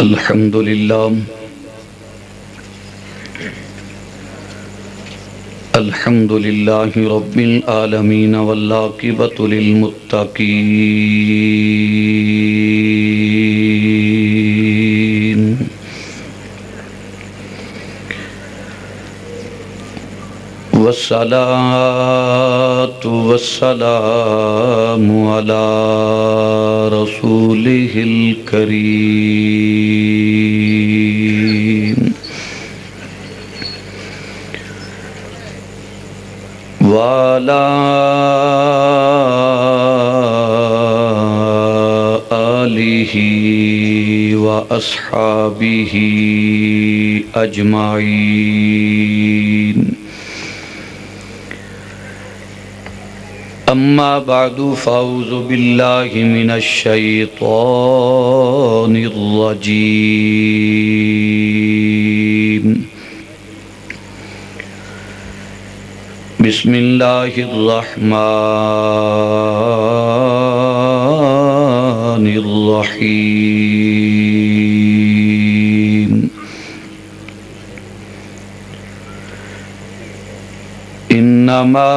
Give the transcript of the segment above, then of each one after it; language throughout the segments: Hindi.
अल्हम्दुलिल्लाह अल्हम्दुलिल्लाह रब्बिल आलमीन वल्लाकिबतु लिलमुत्तकीन वस्सलातु वस्सलामु अला रसूलिहिल करीम वाला। आलिही व अस्हाबिही अजमाइन अम्मा बादु फ़ाउज़ु बिल्लाहि मिनश शैतानिर रजीम। बिस्मिल्लाहिर्रहमानिर्रहीम। इन्नमा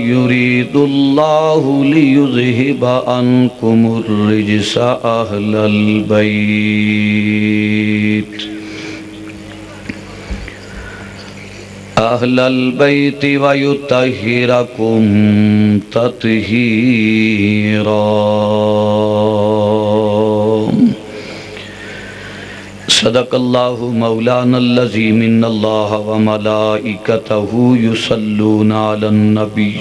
युरीदुल्लाहु लियुज़हिब अन्कुमुर रिज्स अहलल बैत अहलल बैति वयुतहिरकुम तत्हीरा। सदकल्लाहु मौलानल्लज़ी मिन्नल्लाह व मलाइकतहु युसल्लूना अलन नबी।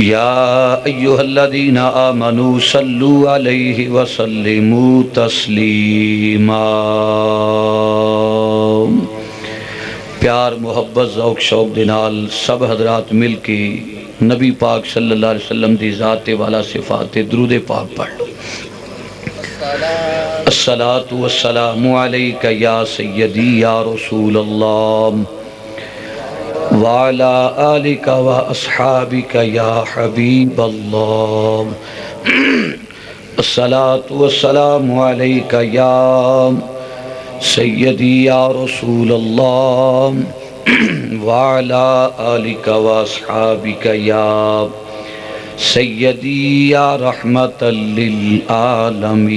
या अय्युहल्लज़ीना आमनू सल्लु अलैहि व सल्लिमू तस्लीमा। प्यार, मुहब्बत ज़ौक शौक दे नाल सब हजरात मिल के नबी पाक अलैहि वसल्लम दी ज़ात वाला सिफात दरूद पाक पढ़ अस्सलातु वस्सलामु अलैका या सय्यदी या रसूल अल्लाह वाला आलिका व अस्हाबिका या हबीब अल्लाह या सैयदी या रसूल वाला आलिका व अस्हाबिका या सैयदी या रहमत आलमीन।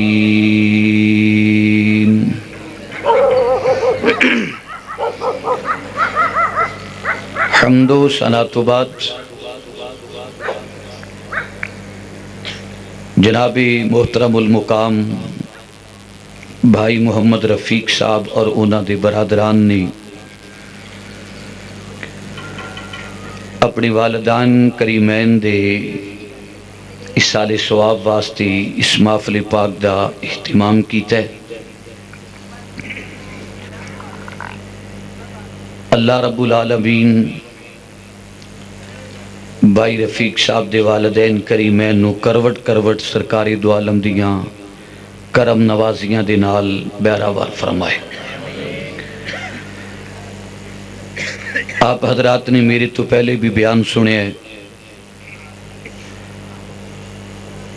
हमदो सनातुबाद जनाबी मोहतरमुल मुकाम भाई मुहम्मद रफीक साहब और उन्होंने बरादरान ने अपनी वालदान करीमैन दे साले सवाब वास्ते इस माफले पाक का अहतमाम किया अल्लाह रब्बुल आलमीन भाई रफीक साहब दे वालदैन करीमैन करवट करवट सरकारी दुआलम दियाँ करम नवाजियाँ दे नाल बहरावार फरमाए आप हजरात ने मेरे तो पहले भी बयान सुने हैं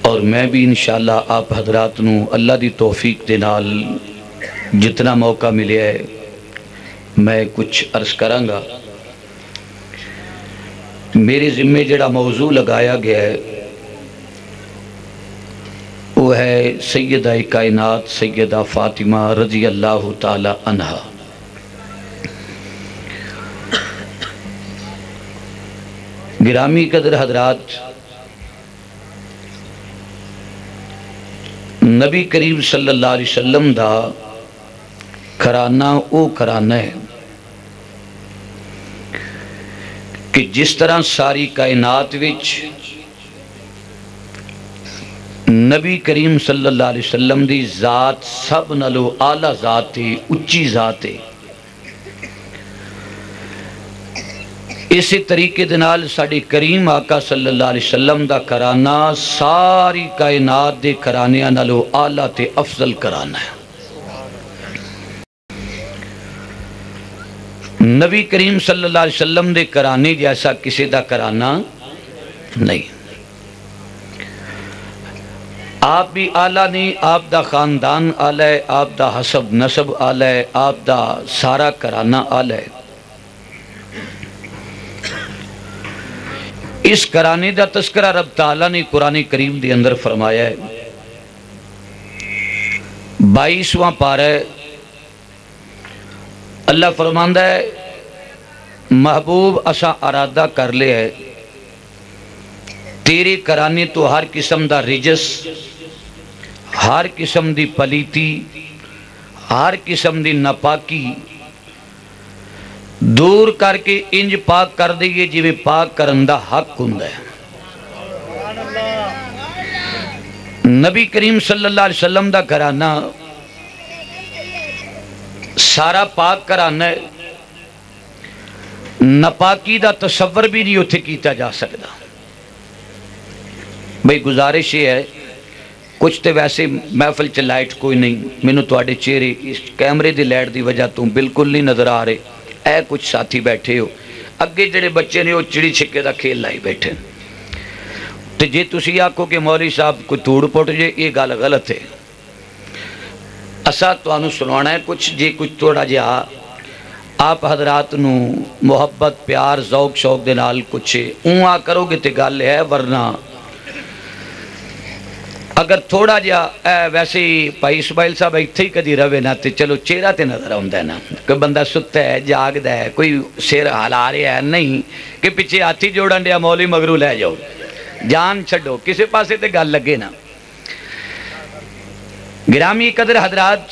और मैं भी इंशाला आप हजरात नु अल्लाह की तौफीक दे नाल जितना मौका मिले है मैं कुछ अर्ज़ करांगा मेरे जिम्मे जड़ा मौजू लगाया गया है वो है सैयदा कायनात, सैयदा फातिमा रज़ी अल्लाह अनहा। गिरामी कदर हजरात, नबी करीम सल्लल्लाहु अलैहि वसल्लम दा घराना वो घराना है कि जिस तरह सारी कायनात विच नबी करीम सल्लल्लाहु अलैहि वसल्लम दी जात सब नालों आला जात है उच्ची जात है इस तरीके दे नाल करीम आका सल्लल्लाहु अलैहि वसल्लम दा घराना सारी कायनात दे घरानियाँ नालों आला ते अफजल कराना है। नबी करीम सल्लल्लाहु अलैहि वसल्लम दे घराने जैसा किसी दा कराना नहीं। आप भी आला नहीं, आप दा खानदान आला है, आप दा हसब नसब आला है, आप दा सारा कराना आला है। इस कराने का तस्करा रब ताला ने कुरानी करीम के अंदर फरमाया है। बाईसवां पारा अल्लाह फरमांदा है, महबूब असा अरादा कर लिया है। तेरे कराने तो हर किस्म का रिजस, हर किस्म की पलीती, हर किस्म की नापाकी। दूर करके इंज पाक कर दईए जिमें पाक करन का हक होंगे नबी करीम सल्लल्लाहु अलैहि वसल्लम का घराना, सारा पाक घराना है। नपाकी का तस्वर भी नहीं किया जा सकता भाई गुजारिश ये है कुछ तो वैसे महफिल च लाइट कोई नहीं मैनू थोड़े चेहरे इस कैमरे की लाइट की वजह तो बिल्कुल नहीं नज़र आ रहे ए कुछ साथी बैठे हो अगे जड़े बच्चे ने वो चिड़ी छिक्के का खेल लाई बैठे तो जे तुम आखो कि मौली साहब कोई धूड़ पुट जे ये गल गलत है असा तो सुना है कुछ जे कुछ थोड़ा जहा आप हजरात मुहब्बत प्यार जौक शौक के नाल कुछ ऊँ करोगे तो गल है वरना अगर थोड़ा जहा वैसे ही भाई इसमाइल साहब इतने ही कभी रवे ना तो चलो चेहरा तो नज़र आता ना कोई बंदा सुता है जागदा है कोई सिर हला रहा है नहीं कि पिछे हाथी जोड़न दिया मौली मगरू लै जाओ जान छो किसी पासे तो गल लगे ना गिरामी कदर हजरात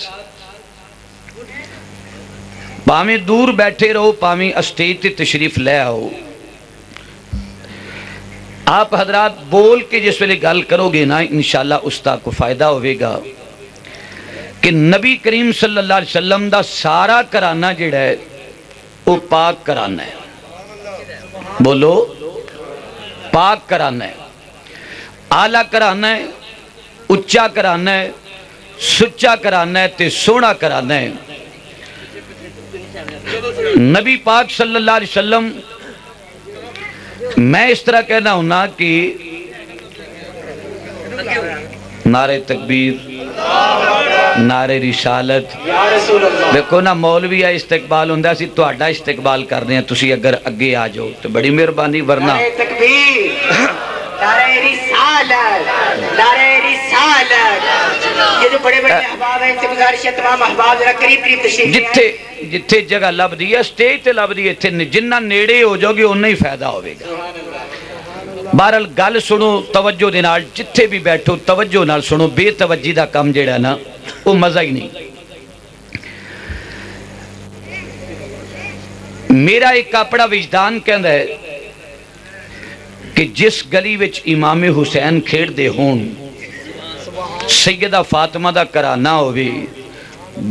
भावें दूर बैठे रहो भावें स्टेज से तशरीफ़ लै आओ आप हजरात बोल के जिस वे गल करोगे ना इनशाला उसका को फ़ायदा होगा कि नबी करीम सल्लल्लाहु अलैहि वसल्लम का सारा कराना जड़ा है, वो पाक कराना है। बोलो, पाक कराना है, आला कराना है, उच्चा कराना है, सुच्चा कराना है, ते सोहना कराना है। नबी पाक सल्लल्लाहु अलैहि वसल्लम मैं इस तरह कहना हूँ कि नारे तकबीर, नारे रिशालत। देखो ना, मौलवी है इस्तेकबाल होंगे असं इस्तकबाल इस्तेकबाल रहे हैं तुम अगर अगे आ जाओ तो बड़ी मेहरबानी, वरना जिथे जिथे जगह लभदी है स्टेज से लभदी इतने जिन्ना नेड़े हो जाओगे उन्ना ही फ़ायदा होगा बहरल गल सुनो तवज्जो के नाल जिथे भी बैठो तवज्जो नाल सुनो बेतवजी का काम जड़ा ना वो मज़ा ही नहीं मेरा एक अपना विजदान कहता है कि जिस गली में इमामे हुसैन खेडते हो सैयदा फातिमा का घराना हो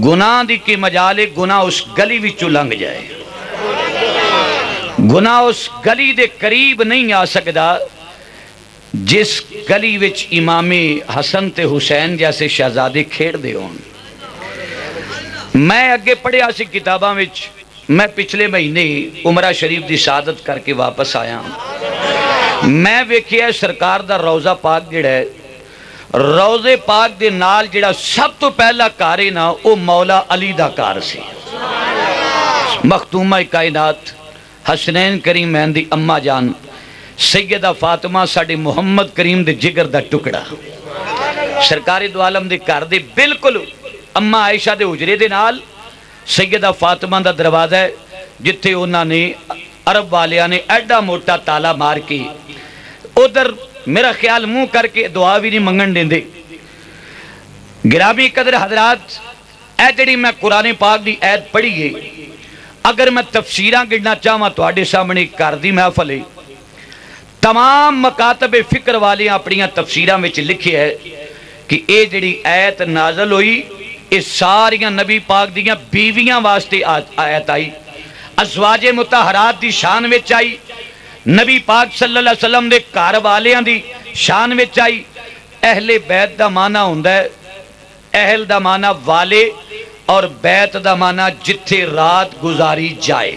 गुनाह की की मजाले गुनाह उस गली लंघ जाए। गुनाह उस गली के करीब नहीं आ सकता जिस गली विच इमामे हसन ते हुसैन जैसे शहजादे खेडते हो मैं अगे पढ़िया सी किताबों मैं पिछले महीने उमरा शरीफ की शहादत करके वापस आया। मैं वेखिया सरकार का रोज़ा पाक जड़ा है रोज़े पाक के नाल जड़ा सब तो पहला घर है ना, वो मौला अली का घर से। मखतूमा कायनात, हसनैन करीम मैन दी अम्मा जान, सैयदा फातिमा साडे मुहम्मद करीम दे जिगर दा टुकड़ा। सरकारी दुआलम दे घर दे बिल्कुल अम्मा आयशा दे उजरे दे नाल, सैयदा फातिमा दा दरवाज़ा है जिथे उन्होंने अरब वालिया ने एडा मोटा ताला मार के। उधर मेरा ख्याल मुँह करके दुआ भी नहीं मंगन देंगे गिरामी कदर हजरात ए जी मैं कुरानी पाक की ऐद पढ़ी है। अगर मैं तफसीर गिनना चाहवा थोड़े सामने घर की महफल है। तमाम मकातबे फ़िक्र वाले अपन तफसीर लिखे है कि यह जी ऐत नाजल हुई ये सारिया नबी पाक दियाँ बीवियाँ वास्ते आयत आई। अजवाजे मुताहरात की शान आई नबी पाक सल्लल्लाहु अलैहि वसल्लम के घर वालियां दी शान में आई अहले बैत का माना होंगे अहल का माना वाले और बैत का माना जिथे रात गुजारी जाए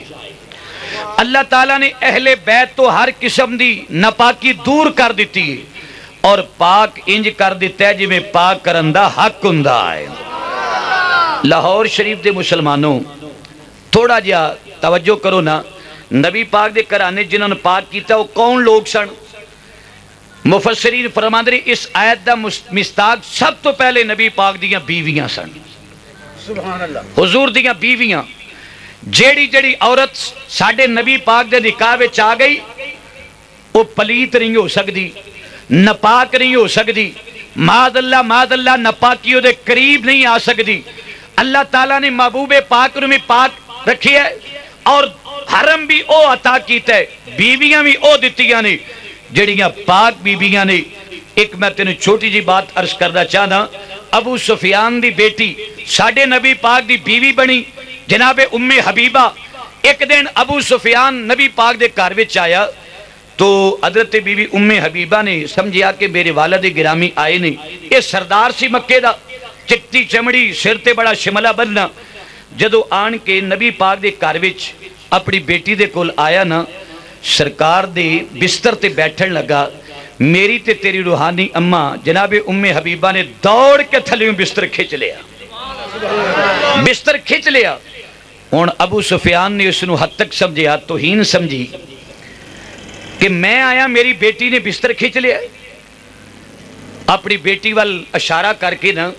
अल्लाह ताला ने अहले बैत तो हर किस्म की नपाकी दूर कर दी है ਔਰ ਪਾਕ ਇੰਜ ਕਰ ਦਿੱਤਾ ਹੈ ਜਿਵੇਂ ਪਾਕ ਕਰਨ ਦਾ ਹੱਕ ਹੁੰਦਾ ਹੈ ਲਾਹੌਰ ਸ਼ਰੀਫ ਦੇ ਮੁਸਲਮਾਨੋਂ ਥੋੜਾ ਜਿਹਾ ਤਵੱਜੋ ਕਰੋ नबी पाक के घराने जिन्होंने पाक किया कौन लोग सन? मुफसरी फरमांदरी इस आयत का मिस्ताक सब तो पहले नबी पाक दीयां बीवियाँ सन। हजूर दीयां बीवियाँ। जेड़ी जेड़ी औरत साडे नबी पाक के निकाह आ गई वो पलीत नहीं हो सकती नपाक नहीं हो सकती माद अल्लाह माद अल्लाह नपाकी करीब नहीं आ सकती अल्लाह ताला ने महबूबे पाक में पाक रखी है। और हरम भी वह अता किया बीवियाँ भी वह दिखाई ने जड़िया पाक बीबियाँ ने। एक मैं तेन छोटी जी बात अर्ज़ करना चाहना अबू सुफियान की बेटी, साढ़े नबी पाक की बीवी बनी, जनाबे उम्मे हबीबा। एक दिन अबू सुफियान नबी पाक के घर आया तो अदरत बीवी उम्मे हबीबा ने समझिया कि मेरे वाला के आए ने। यह सरदार से मक्के का चिट्टी चमड़ी, सिर ते बड़ा शिमला बनना ਜਦੋਂ ਆਣ ਕੇ ਨਬੀ ਪਾਕ ਦੇ ਘਰ ਵਿੱਚ ਆਪਣੀ ਬੇਟੀ ਦੇ ਕੋਲ ਆਇਆ ਨਾ, ਸਰਕਾਰ ਦੇ ਬਿਸਤਰ ਤੇ ਬੈਠਣ ਲੱਗਾ, ਮੇਰੀ ਤੇ ਤੇਰੀ ਰੂਹਾਨੀ ਅੰਮਾ ਜਨਾਬੇ ਉਮੇ ਹਬੀਬਾ ਨੇ ਦੌੜ ਕੇ ਥੱਲੇ ਬਿਸਤਰ ਖਿੱਚ ਲਿਆ। ਬਿਸਤਰ ਖਿੱਚ ਲਿਆ। ਹੁਣ ਅਬੂ ਸੁਫਿਆਨ ਨੇ ਉਸ ਨੂੰ ਹੱਦ ਤੱਕ ਸਮਝਿਆ, ਤੋਹੀਨ ਸਮਝੀ ਕਿ ਮੈਂ ਆਇਆ, ਮੇਰੀ ਬੇਟੀ ਨੇ ਬਿਸਤਰ ਖਿੱਚ ਲਿਆ। ਆਪਣੀ ਬੇਟੀ ਵੱਲ ਇਸ਼ਾਰਾ ਕਰਕੇ ਨਾ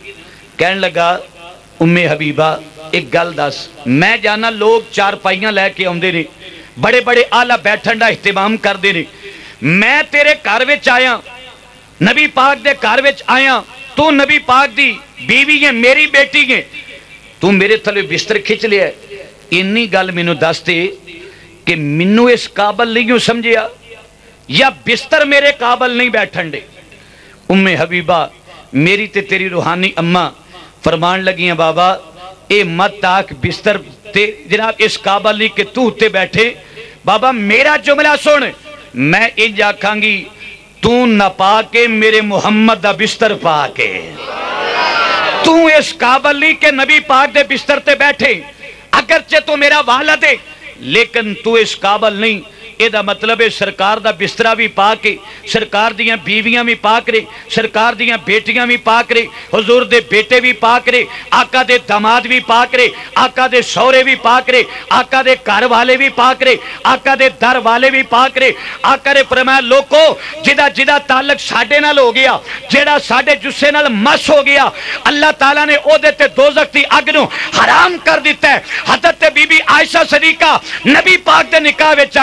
ਕਹਿਣ ਲੱਗਾ ਉਮੇ ਹਬੀਬਾ, ਇੱਕ ਗੱਲ ਦੱਸ। ਮੈਂ ਜਾਣਾ ਲੋਕ ਚਾਰ ਪਾਈਆਂ ਲੈ ਕੇ ਆਉਂਦੇ ਨੇ। ਬੜੇ ਬੜੇ ਆਲਾ ਬੈਠਣ ਦਾ ਇhtਿਮਾਮ ਕਰਦੇ ਨੇ। ਮੈਂ ਤੇਰੇ ਘਰ ਵਿੱਚ ਆਇਆ। ਨਬੀ ਪਾਕ ਦੇ ਘਰ ਵਿੱਚ ਆਇਆ। ਤੂੰ ਨਬੀ ਪਾਕ ਦੀ ਬੀਵੀ ਹੈ, ਮੇਰੀ ਬੇਟੀ ਹੈ। ਤੂੰ ਮੇਰੇ ਥੱਲੇ ਬਿਸਤਰ ਖਿੱਚ ਲਿਆ। ਇੰਨੀ ਗੱਲ ਮੈਨੂੰ ਦੱਸ ਦੇ ਕਿ ਮੈਨੂੰ ਇਸ ਕਾਬਲ ਨਹੀਂ ਹੋ ਸਮਝਿਆ, ਜਾਂ ਬਿਸਤਰ ਮੇਰੇ ਕਾਬਲ ਨਹੀਂ ਬੈਠਣ ਦੇ। ਉਮੇ ਹਬੀਬਾ, ਮੇਰੀ ਤੇ ਤੇਰੀ ਰੂਹਾਨੀ ਅੰਮਾ फरमान लगी बाबा ये मत आख बिस्तर ते, जनाब, इस काबली के तू उत्ते बैठे। बाबा, मेरा जुमला सुन। मैं इंज आखांगी, तू ना पा के मेरे मुहम्मद का बिस्तर पा के तू इस काबल काबली के नबी पाक दे बिस्तर ते बैठे। अगर चे तू मेरा वाला दे, लेकिन तू इस काबल नहीं। ਇਹਦਾ ਮਤਲਬ ਹੈ ਸਰਕਾਰ ਦਾ ਬਿਸਤਰਾ ਵੀ ਪਾ ਕੇ ਸਰਕਾਰ ਦੀਆਂ ਬੀਵੀਆਂ ਵੀ ਪਾਕ ਰੇ ਸਰਕਾਰ ਦੀਆਂ ਬੇਟੀਆਂ ਵੀ ਪਾਕ ਰੇ ਹਜ਼ੂਰ ਦੇ ਬੇਟੇ ਵੀ ਪਾਕ ਰੇ ਆਕਾ ਦੇ ਦਮਾਦ ਵੀ ਪਾਕ ਰੇ ਆਕਾ ਦੇ ਸਹੁਰੇ ਵੀ ਪਾਕ ਰੇ ਆਕਾ ਦੇ ਘਰ ਵਾਲੇ ਵੀ ਪਾਕ ਰੇ ਆਕਾ ਦੇ ਦਰ ਵਾਲੇ ਵੀ ਪਾਕ ਰੇ ਆਕਾ ਦੇ ਫਰਮਾਇਆ ਲੋਕੋ ਜਿਹਦਾ ਜਿਹਦਾ ਤਾਲਕ ਸਾਡੇ ਨਾਲ ਹੋ ਗਿਆ ਜਿਹੜਾ ਸਾਡੇ ਜੁੱਸੇ ਨਾਲ ਮਸ ਹੋ ਗਿਆ ਅੱਲਾਹ ਤਾਲਾ ਨੇ ਉਹਦੇ ਤੇ ਦੋਜ਼ਖ ਦੀ ਅੱਗ ਨੂੰ ਹਰਾਮ ਕਰ ਦਿੱਤਾ ਹੈ ਹਜ਼ਰਤ ਬੀਬੀ ਆਇਸ਼ਾ ਸਦੀਕਾ ਨਬੀ ਪਾਕ ਦੇ ਨਿਕਾਹ ਵਿੱਚ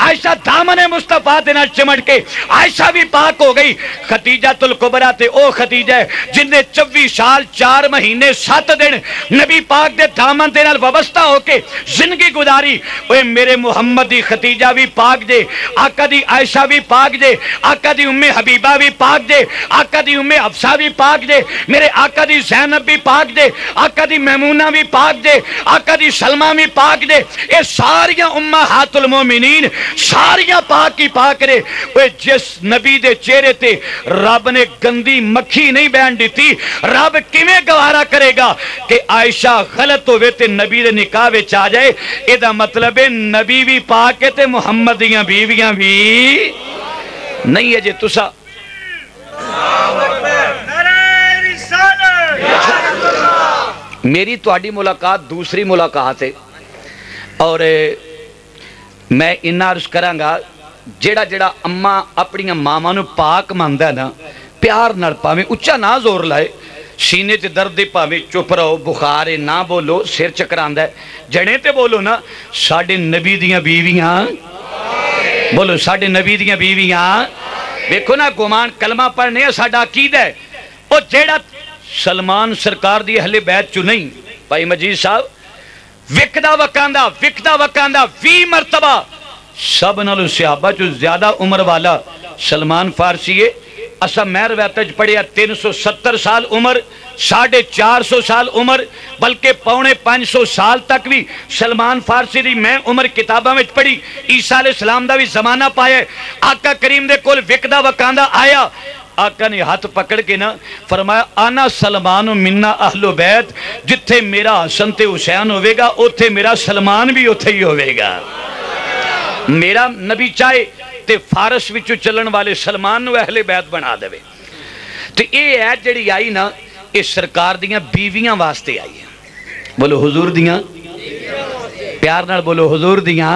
आयशा दामन मुस्तफ़ा के चिमट के। आयशा भी पाक हो गई। खतीजा तुल कुबरा ते ओ खतीजा जिनने चौबी साल, चार महीने, सात दिन नबी पाक के दामन के ववस्था होके ज़िंदगी गुजारी। मेरे मुहम्मद की खतीजा भी पाक दे, आका दी आयशा भी पाक दे, आका दी उम्मे हबीबा भी पाक दे, आका दी उम्मे अफसा भी पाक दे, मेरे आका दी जैनब भी पाक दे, आका दी मैमूना भी पाक दे, आका दी सलमा भी पाक दे। सारिया उम्मा हातुल मोमिनीन ਸਾਰੀਆਂ ਉਮਹਾਤੁਲ ਮੋਮਿਨੀਨ ਸਾਰੀਆਂ ਪਾਕ ਹੀ ਪਾਕ ਨੇ ਓਏ ਜਿਸ ਨਬੀ ਦੇ ਚਿਹਰੇ ਤੇ ਰੱਬ ਨੇ ਗੰਦੀ ਮੱਖੀ ਨਹੀਂ ਬਹਿਣ ਦਿੱਤੀ ਰੱਬ ਕਿਵੇਂ ਗਵਾਰਾ ਕਰੇਗਾ ਕਿ ਆਇਸ਼ਾ ਗਲਤ ਹੋਵੇ ਤੇ ਨਬੀ ਦੇ ਨਿਕਾਹ ਵਿੱਚ ਆ ਜਾਏ ਇਹਦਾ ਮਤਲਬ ਹੈ ਨਬੀ ਵੀ ਪਾਕ ਹੈ ਤੇ ਮੁਹੰਮਦ ਦੀਆਂ ਬੀਵੀਆਂ ਵੀ ਨਹੀਂ ਹੈ ਜੇ ਤੁਸੀਂ ਨਾਰੇ ਰਿਸਾਲਤ ਮੇਰੀ ਤੁਹਾਡੀ ਮੁਲਾਕਾਤ ਦੂਸਰੀ ਮੁਲਾਕਾਤ ਹੈ ਔਰ ਮੈਂ ਇੰਨਾ ਅਰਜ਼ ਕਰਾਂਗਾ, ਜਿਹੜਾ ਜਿਹੜਾ ਅੰਮਾ ਆਪਣੀਆਂ ਮਾਵਾਂ ਨੂੰ ਪਾਕ ਮੰਨਦਾ ਨਾ, ਪਿਆਰ ਨਾਲ ਭਾਵੇਂ ਉੱਚਾ ਨਾ ਜ਼ੋਰ ਲਾਏ, ਸੀਨੇ 'ਚ ਦਰਦ ਦੇ ਭਾਵੇਂ ਚੁੱਪ ਰਹੋ, ਬੁਖਾਰ ਹੈ ਨਾ ਬੋਲੋ, ਸਿਰ ਚਕਰਾਂਦਾ ਹੈ। ਜਣੇ ਤੇ ਬੋਲੋ ਨਾ, ਸਾਡੇ ਨਬੀ ਦੀਆਂ ਬੀਵੀਆਂ, ਬੋਲੋ, ਸਾਡੇ ਨਬੀ ਦੀਆਂ ਬੀਵੀਆਂ, ਵੇਖੋ ਨਾ ਗੁਮਾਨ ਕਲਮਾ ਪੜਨੇ ਆ, ਸਾਡਾ ਅਕੀਦਾ ਹੈ। ਉਹ ਜਿਹੜਾ ਸਲਮਾਨ ਸਰਕਾਰ ਦੀ ਅਹਲੇ ਬੈਤ ਚੋਂ ਨਹੀਂ, ਭਾਈ ਮਜੀਦ ਸਾਹਿਬ ਵਿਕਦਾ ਵਕਾਂਦਾ ਵਿਕਦਾ ਵਕਾਂਦਾ 20 ਮਰਤਬਾ। ਸਭ ਨਾਲੋਂ ਸਿਹਾਬਾ ਚ ਜ਼ਿਆਦਾ ਉਮਰ ਵਾਲਾ ਸਲਮਾਨ ਫਾਰਸੀ ਅਸਾਂ ਮੈਂ ਰਵਾਇਤਾਂ ਚ ਪੜਿਆ 370 ਸਾਲ ਉਮਰ 450 ਸਾਲ ਉਮਰ, ਬਲਕਿ ਪੌਣੇ 500 ਸਾਲ ਤੱਕ ਵੀ ਸਲਮਾਨ ਫਾਰਸੀ ਦੀ ਮੈਂ ਉਮਰ ਕਿਤਾਬਾਂ ਵਿੱਚ ਪੜ੍ਹੀ। ਈਸਾ ਅਲੈਹ ਦਾ ਵੀ ਜ਼ਮਾਨਾ ਪਾਇਆ। ਆਕਾ ਕਰੀਮ ਦੇ ਕੋਲ ਵਿਕਦਾ ਵਕਾਂਦਾ ਆਇਆ। आका ने हाथ पकड़ के ना फरमाया, आना सलमान मिन्ना आहलो बैत। जिथे मेरा हसन ते हुसैन होवेगा, उथे मेरा सलमान भी उथे ही मेरा नबी चाहे ते फारस विचों चलन वाले सलमान नु अहले बैत बना दे तो ये है जड़ी आई ना, ये सरकार दियाँ वास्ते आई है। बोलो, हजूर दिया? प्यार बोलो, हजूर दिया?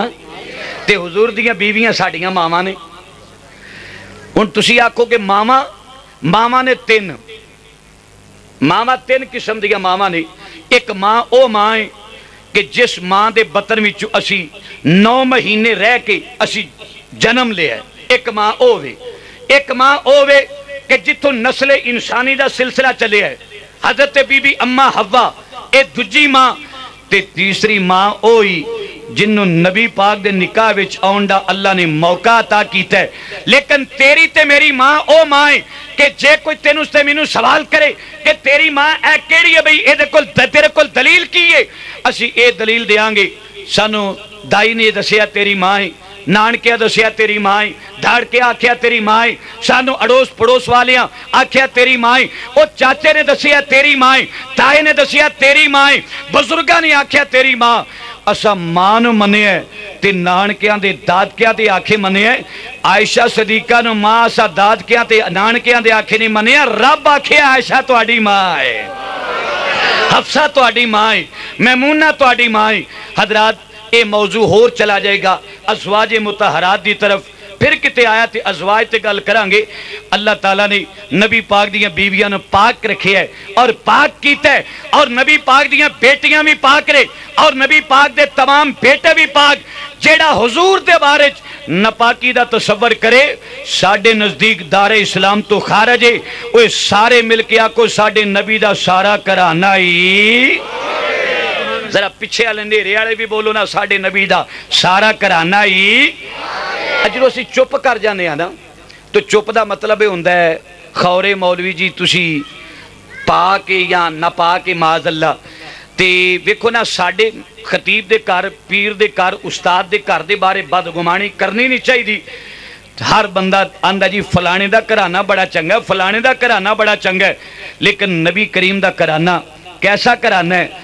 हजूर हुजूर दियाँ बीवियाँ साडियाँ मावां ने। ਹੁਣ ਤੁਸੀਂ ਆਖੋਗੇ ਮਾਵਾਂ ਮਾਵਾਂ ਨੇ ਤਿੰਨ। ਮਾਵਾਂ ਤਿੰਨ ਕਿਸਮ ਦੀਆਂ ਮਾਵਾਂ ਨੇ। ਇੱਕ ਮਾਂ, ਉਹ ਮਾਂ ਹੈ ਕਿ ਜਿਸ ਮਾਂ ਦੇ ਬਤਨ ਵਿੱਚ ਅਸੀਂ 9 ਮਹੀਨੇ ਰਹਿ ਕੇ ਅਸੀਂ ਜਨਮ ਲਿਆ। ਇੱਕ ਮਾਂ, ਉਹ ਵੇ। ਇੱਕ ਮਾਂ, ਉਹ ਵੇ ਕਿ ਜਿੱਥੋਂ ਨਸਲੇ ਇਨਸਾਨੀ ਦਾ ਸਿਲਸਿਲਾ ਚੱਲਿਆ ਹੈ। ਹਜ਼ਰਤ ਬੀਬੀ ਅੰਮਾ ਹੱਵਾ, ਇਹ ਦੂਜੀ ਮਾਂ ਤੇ ਤੀਸਰੀ ਮਾਂ, ਉਹ ਹੀ जिन्हों नबी पाक के निकाह विच आउन अल्लाह ने मौका अता किया है। लेकिन तेरी ते मेरी माँ वह माँ है कि जे कोई तेन ते मैनू सवाल करे कि तेरी माँ ए केड़ी है ए तेरे को दलील की है असि ये दलील देंगे सानू दाई ने दसिया तेरी माँ है ਨਾਨਕਿਆ ਦੱਸਿਆ ਤੇਰੀ ਮਾਂ ਹੈ ਧੜ ਕੇ ਆਖਿਆ ਤੇਰੀ ਮਾਂ ਸਾਨੂੰ ਅੜੋਸ ਪੜੋਸ ਵਾਲਿਆਂ ਆਖਿਆ ਤੇਰੀ ਮਾਂ ਉਹ ਚਾਚੇ ਨੇ ਦੱਸਿਆ ਤੇਰੀ ਮਾਂ ਤਾਏ ਨੇ ਦੱਸਿਆ ਤੇਰੀ ਮਾਂ ਬਜ਼ੁਰਗਾਂ ਨੇ ਆਖਿਆ ਤੇਰੀ ਮਾਂ। ਅਸਾਂ ਮਾਂ ਨੂੰ ਮੰਨਿਆ ਤੇ ਨਾਨਕਿਆਂ ਦੇ ਦਾਦਕਿਆਂ ਤੇ ਆਖੇ ਮੰਨਿਆ ਆਇਸ਼ਾ ਸਦੀਕਾ ਨੂੰ ਮਾਂ ਅਸਾਂ ਦਾਦਕਿਆਂ ਤੇ ਨਾਨਕਿਆਂ ਦੇ ਆਖੇ ਨਹੀਂ ਮੰਨਿਆ। ਰੱਬ ਆਖਿਆ ਆਇਸ਼ਾ ਤੁਹਾਡੀ ਮਾਂ ਹੈ। ਹਫਸਾ ਤੁਹਾਡੀ ਮਾਂ ਹੈ। ਮੈਮੂਨਾ ਤੁਹਾਡੀ ਮਾਂ ਹੈ। ਹਜ਼ਰਤ ये मौजू होर चला जाएगा। अजवाज मुतहरात की तरफ़। फिर कितने आया तो अजवाज से गल करा अल्लाह तला ने नबी पाक दीविया पाक रखे है और पाक किया है। और नबी पाक बेटियाँ भी पाक रहे और नबी पाक के तमाम बेटे भी पाक। जेड़ा हजूर के बारे नपाकी का तस्वर करे साडे नज़दीक दारे इस्लाम तो खारज है। वह सारे मिल के आको साडे नबी का सारा घराना ही ਜ਼ਰਾ ਪਿੱਛੇ ਵਾਲੇ ਨੇਰੇ ਵਾਲੇ ਵੀ ਬੋਲੋ ਨਾ, ਸਾਡੇ ਨਬੀ ਦਾ ਸਾਰਾ ਘਰਾਨਾ ਹੀ ਜਦੋਂ ਅਸੀਂ ਚੁੱਪ ਕਰ ਜਾਂਦੇ ਆ ਨਾ। ਤੇ ਚੁੱਪ ਦਾ ਮਤਲਬ ਇਹ ਹੁੰਦਾ ਹੈ, ਖੌਰੇ ਮੌਲਵੀ ਜੀ, ਤੁਸੀਂ ਪਾ ਕੇ ਜਾਂ ਨਾ ਪਾ ਕੇ ਮਾਜ਼ ਅੱਲਾ ਤੇ ਵੇਖੋ ਨਾ, ਸਾਡੇ ਖਤੀਬ ਦੇ ਘਰ, ਪੀਰ ਦੇ ਘਰ, ਉਸਤਾਦ ਦੇ ਘਰ ਦੇ ਬਾਰੇ ਬਦਗੁਮਾਨੀ ਕਰਨੀ ਨਹੀਂ ਚਾਹੀਦੀ। ਹਰ ਬੰਦਾ ਆਂਦਾ ਜੀ, ਫਲਾਣੇ ਦਾ ਘਰਾਨਾ ਬੜਾ ਚੰਗਾ, ਫਲਾਣੇ ਦਾ ਘਰਾਨਾ ਬੜਾ ਚੰਗਾ ਲੇਕਿਨ ਨਬੀ ਕਰੀਮ ਦਾ ਘਰਾਨਾ ਕੈਸਾ ਘਰਾਨਾ ਹੈ?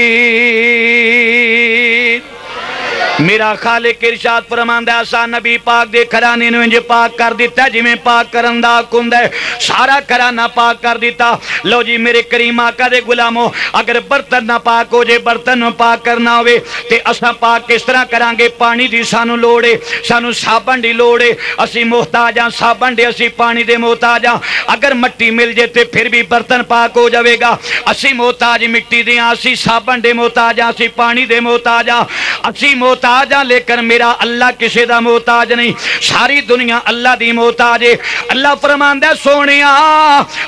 मेरा खालिक इरशाद फरमांदा सा नबी पाक दे खराने नु इंज पाक कर दिता जिवें पाक करन दा हुक्म दे सारा खराना पाक कर दिता लो जी, मेरे करीम आका दे गुलामो, अगर बर्तन ना पाक हो जे, बर्तन नु पाक करना होवे, ते असा पाक किस तरह करांगे? पानी दी सानू लोड़ है, सानू साबन दी लोड़ है, असि मोहताज हाँ साबन दे असि पानी दे मोहताज हाँ अगर मिट्टी मिल जे, ते फिर भी बर्तन पाक हो जावेगा। असि मोहताज मिट्टी दे हाँ असि साबन दे मोहताज हाँ असि पानी दे मोहताज हाँ असि मोहताज मोहताज हाँ लेकिन मेरा अल्लाह किसी का मोहताज नहीं। सारी दुनिया अल्लाह की मोहताज है। अल्लाह फरमान सोने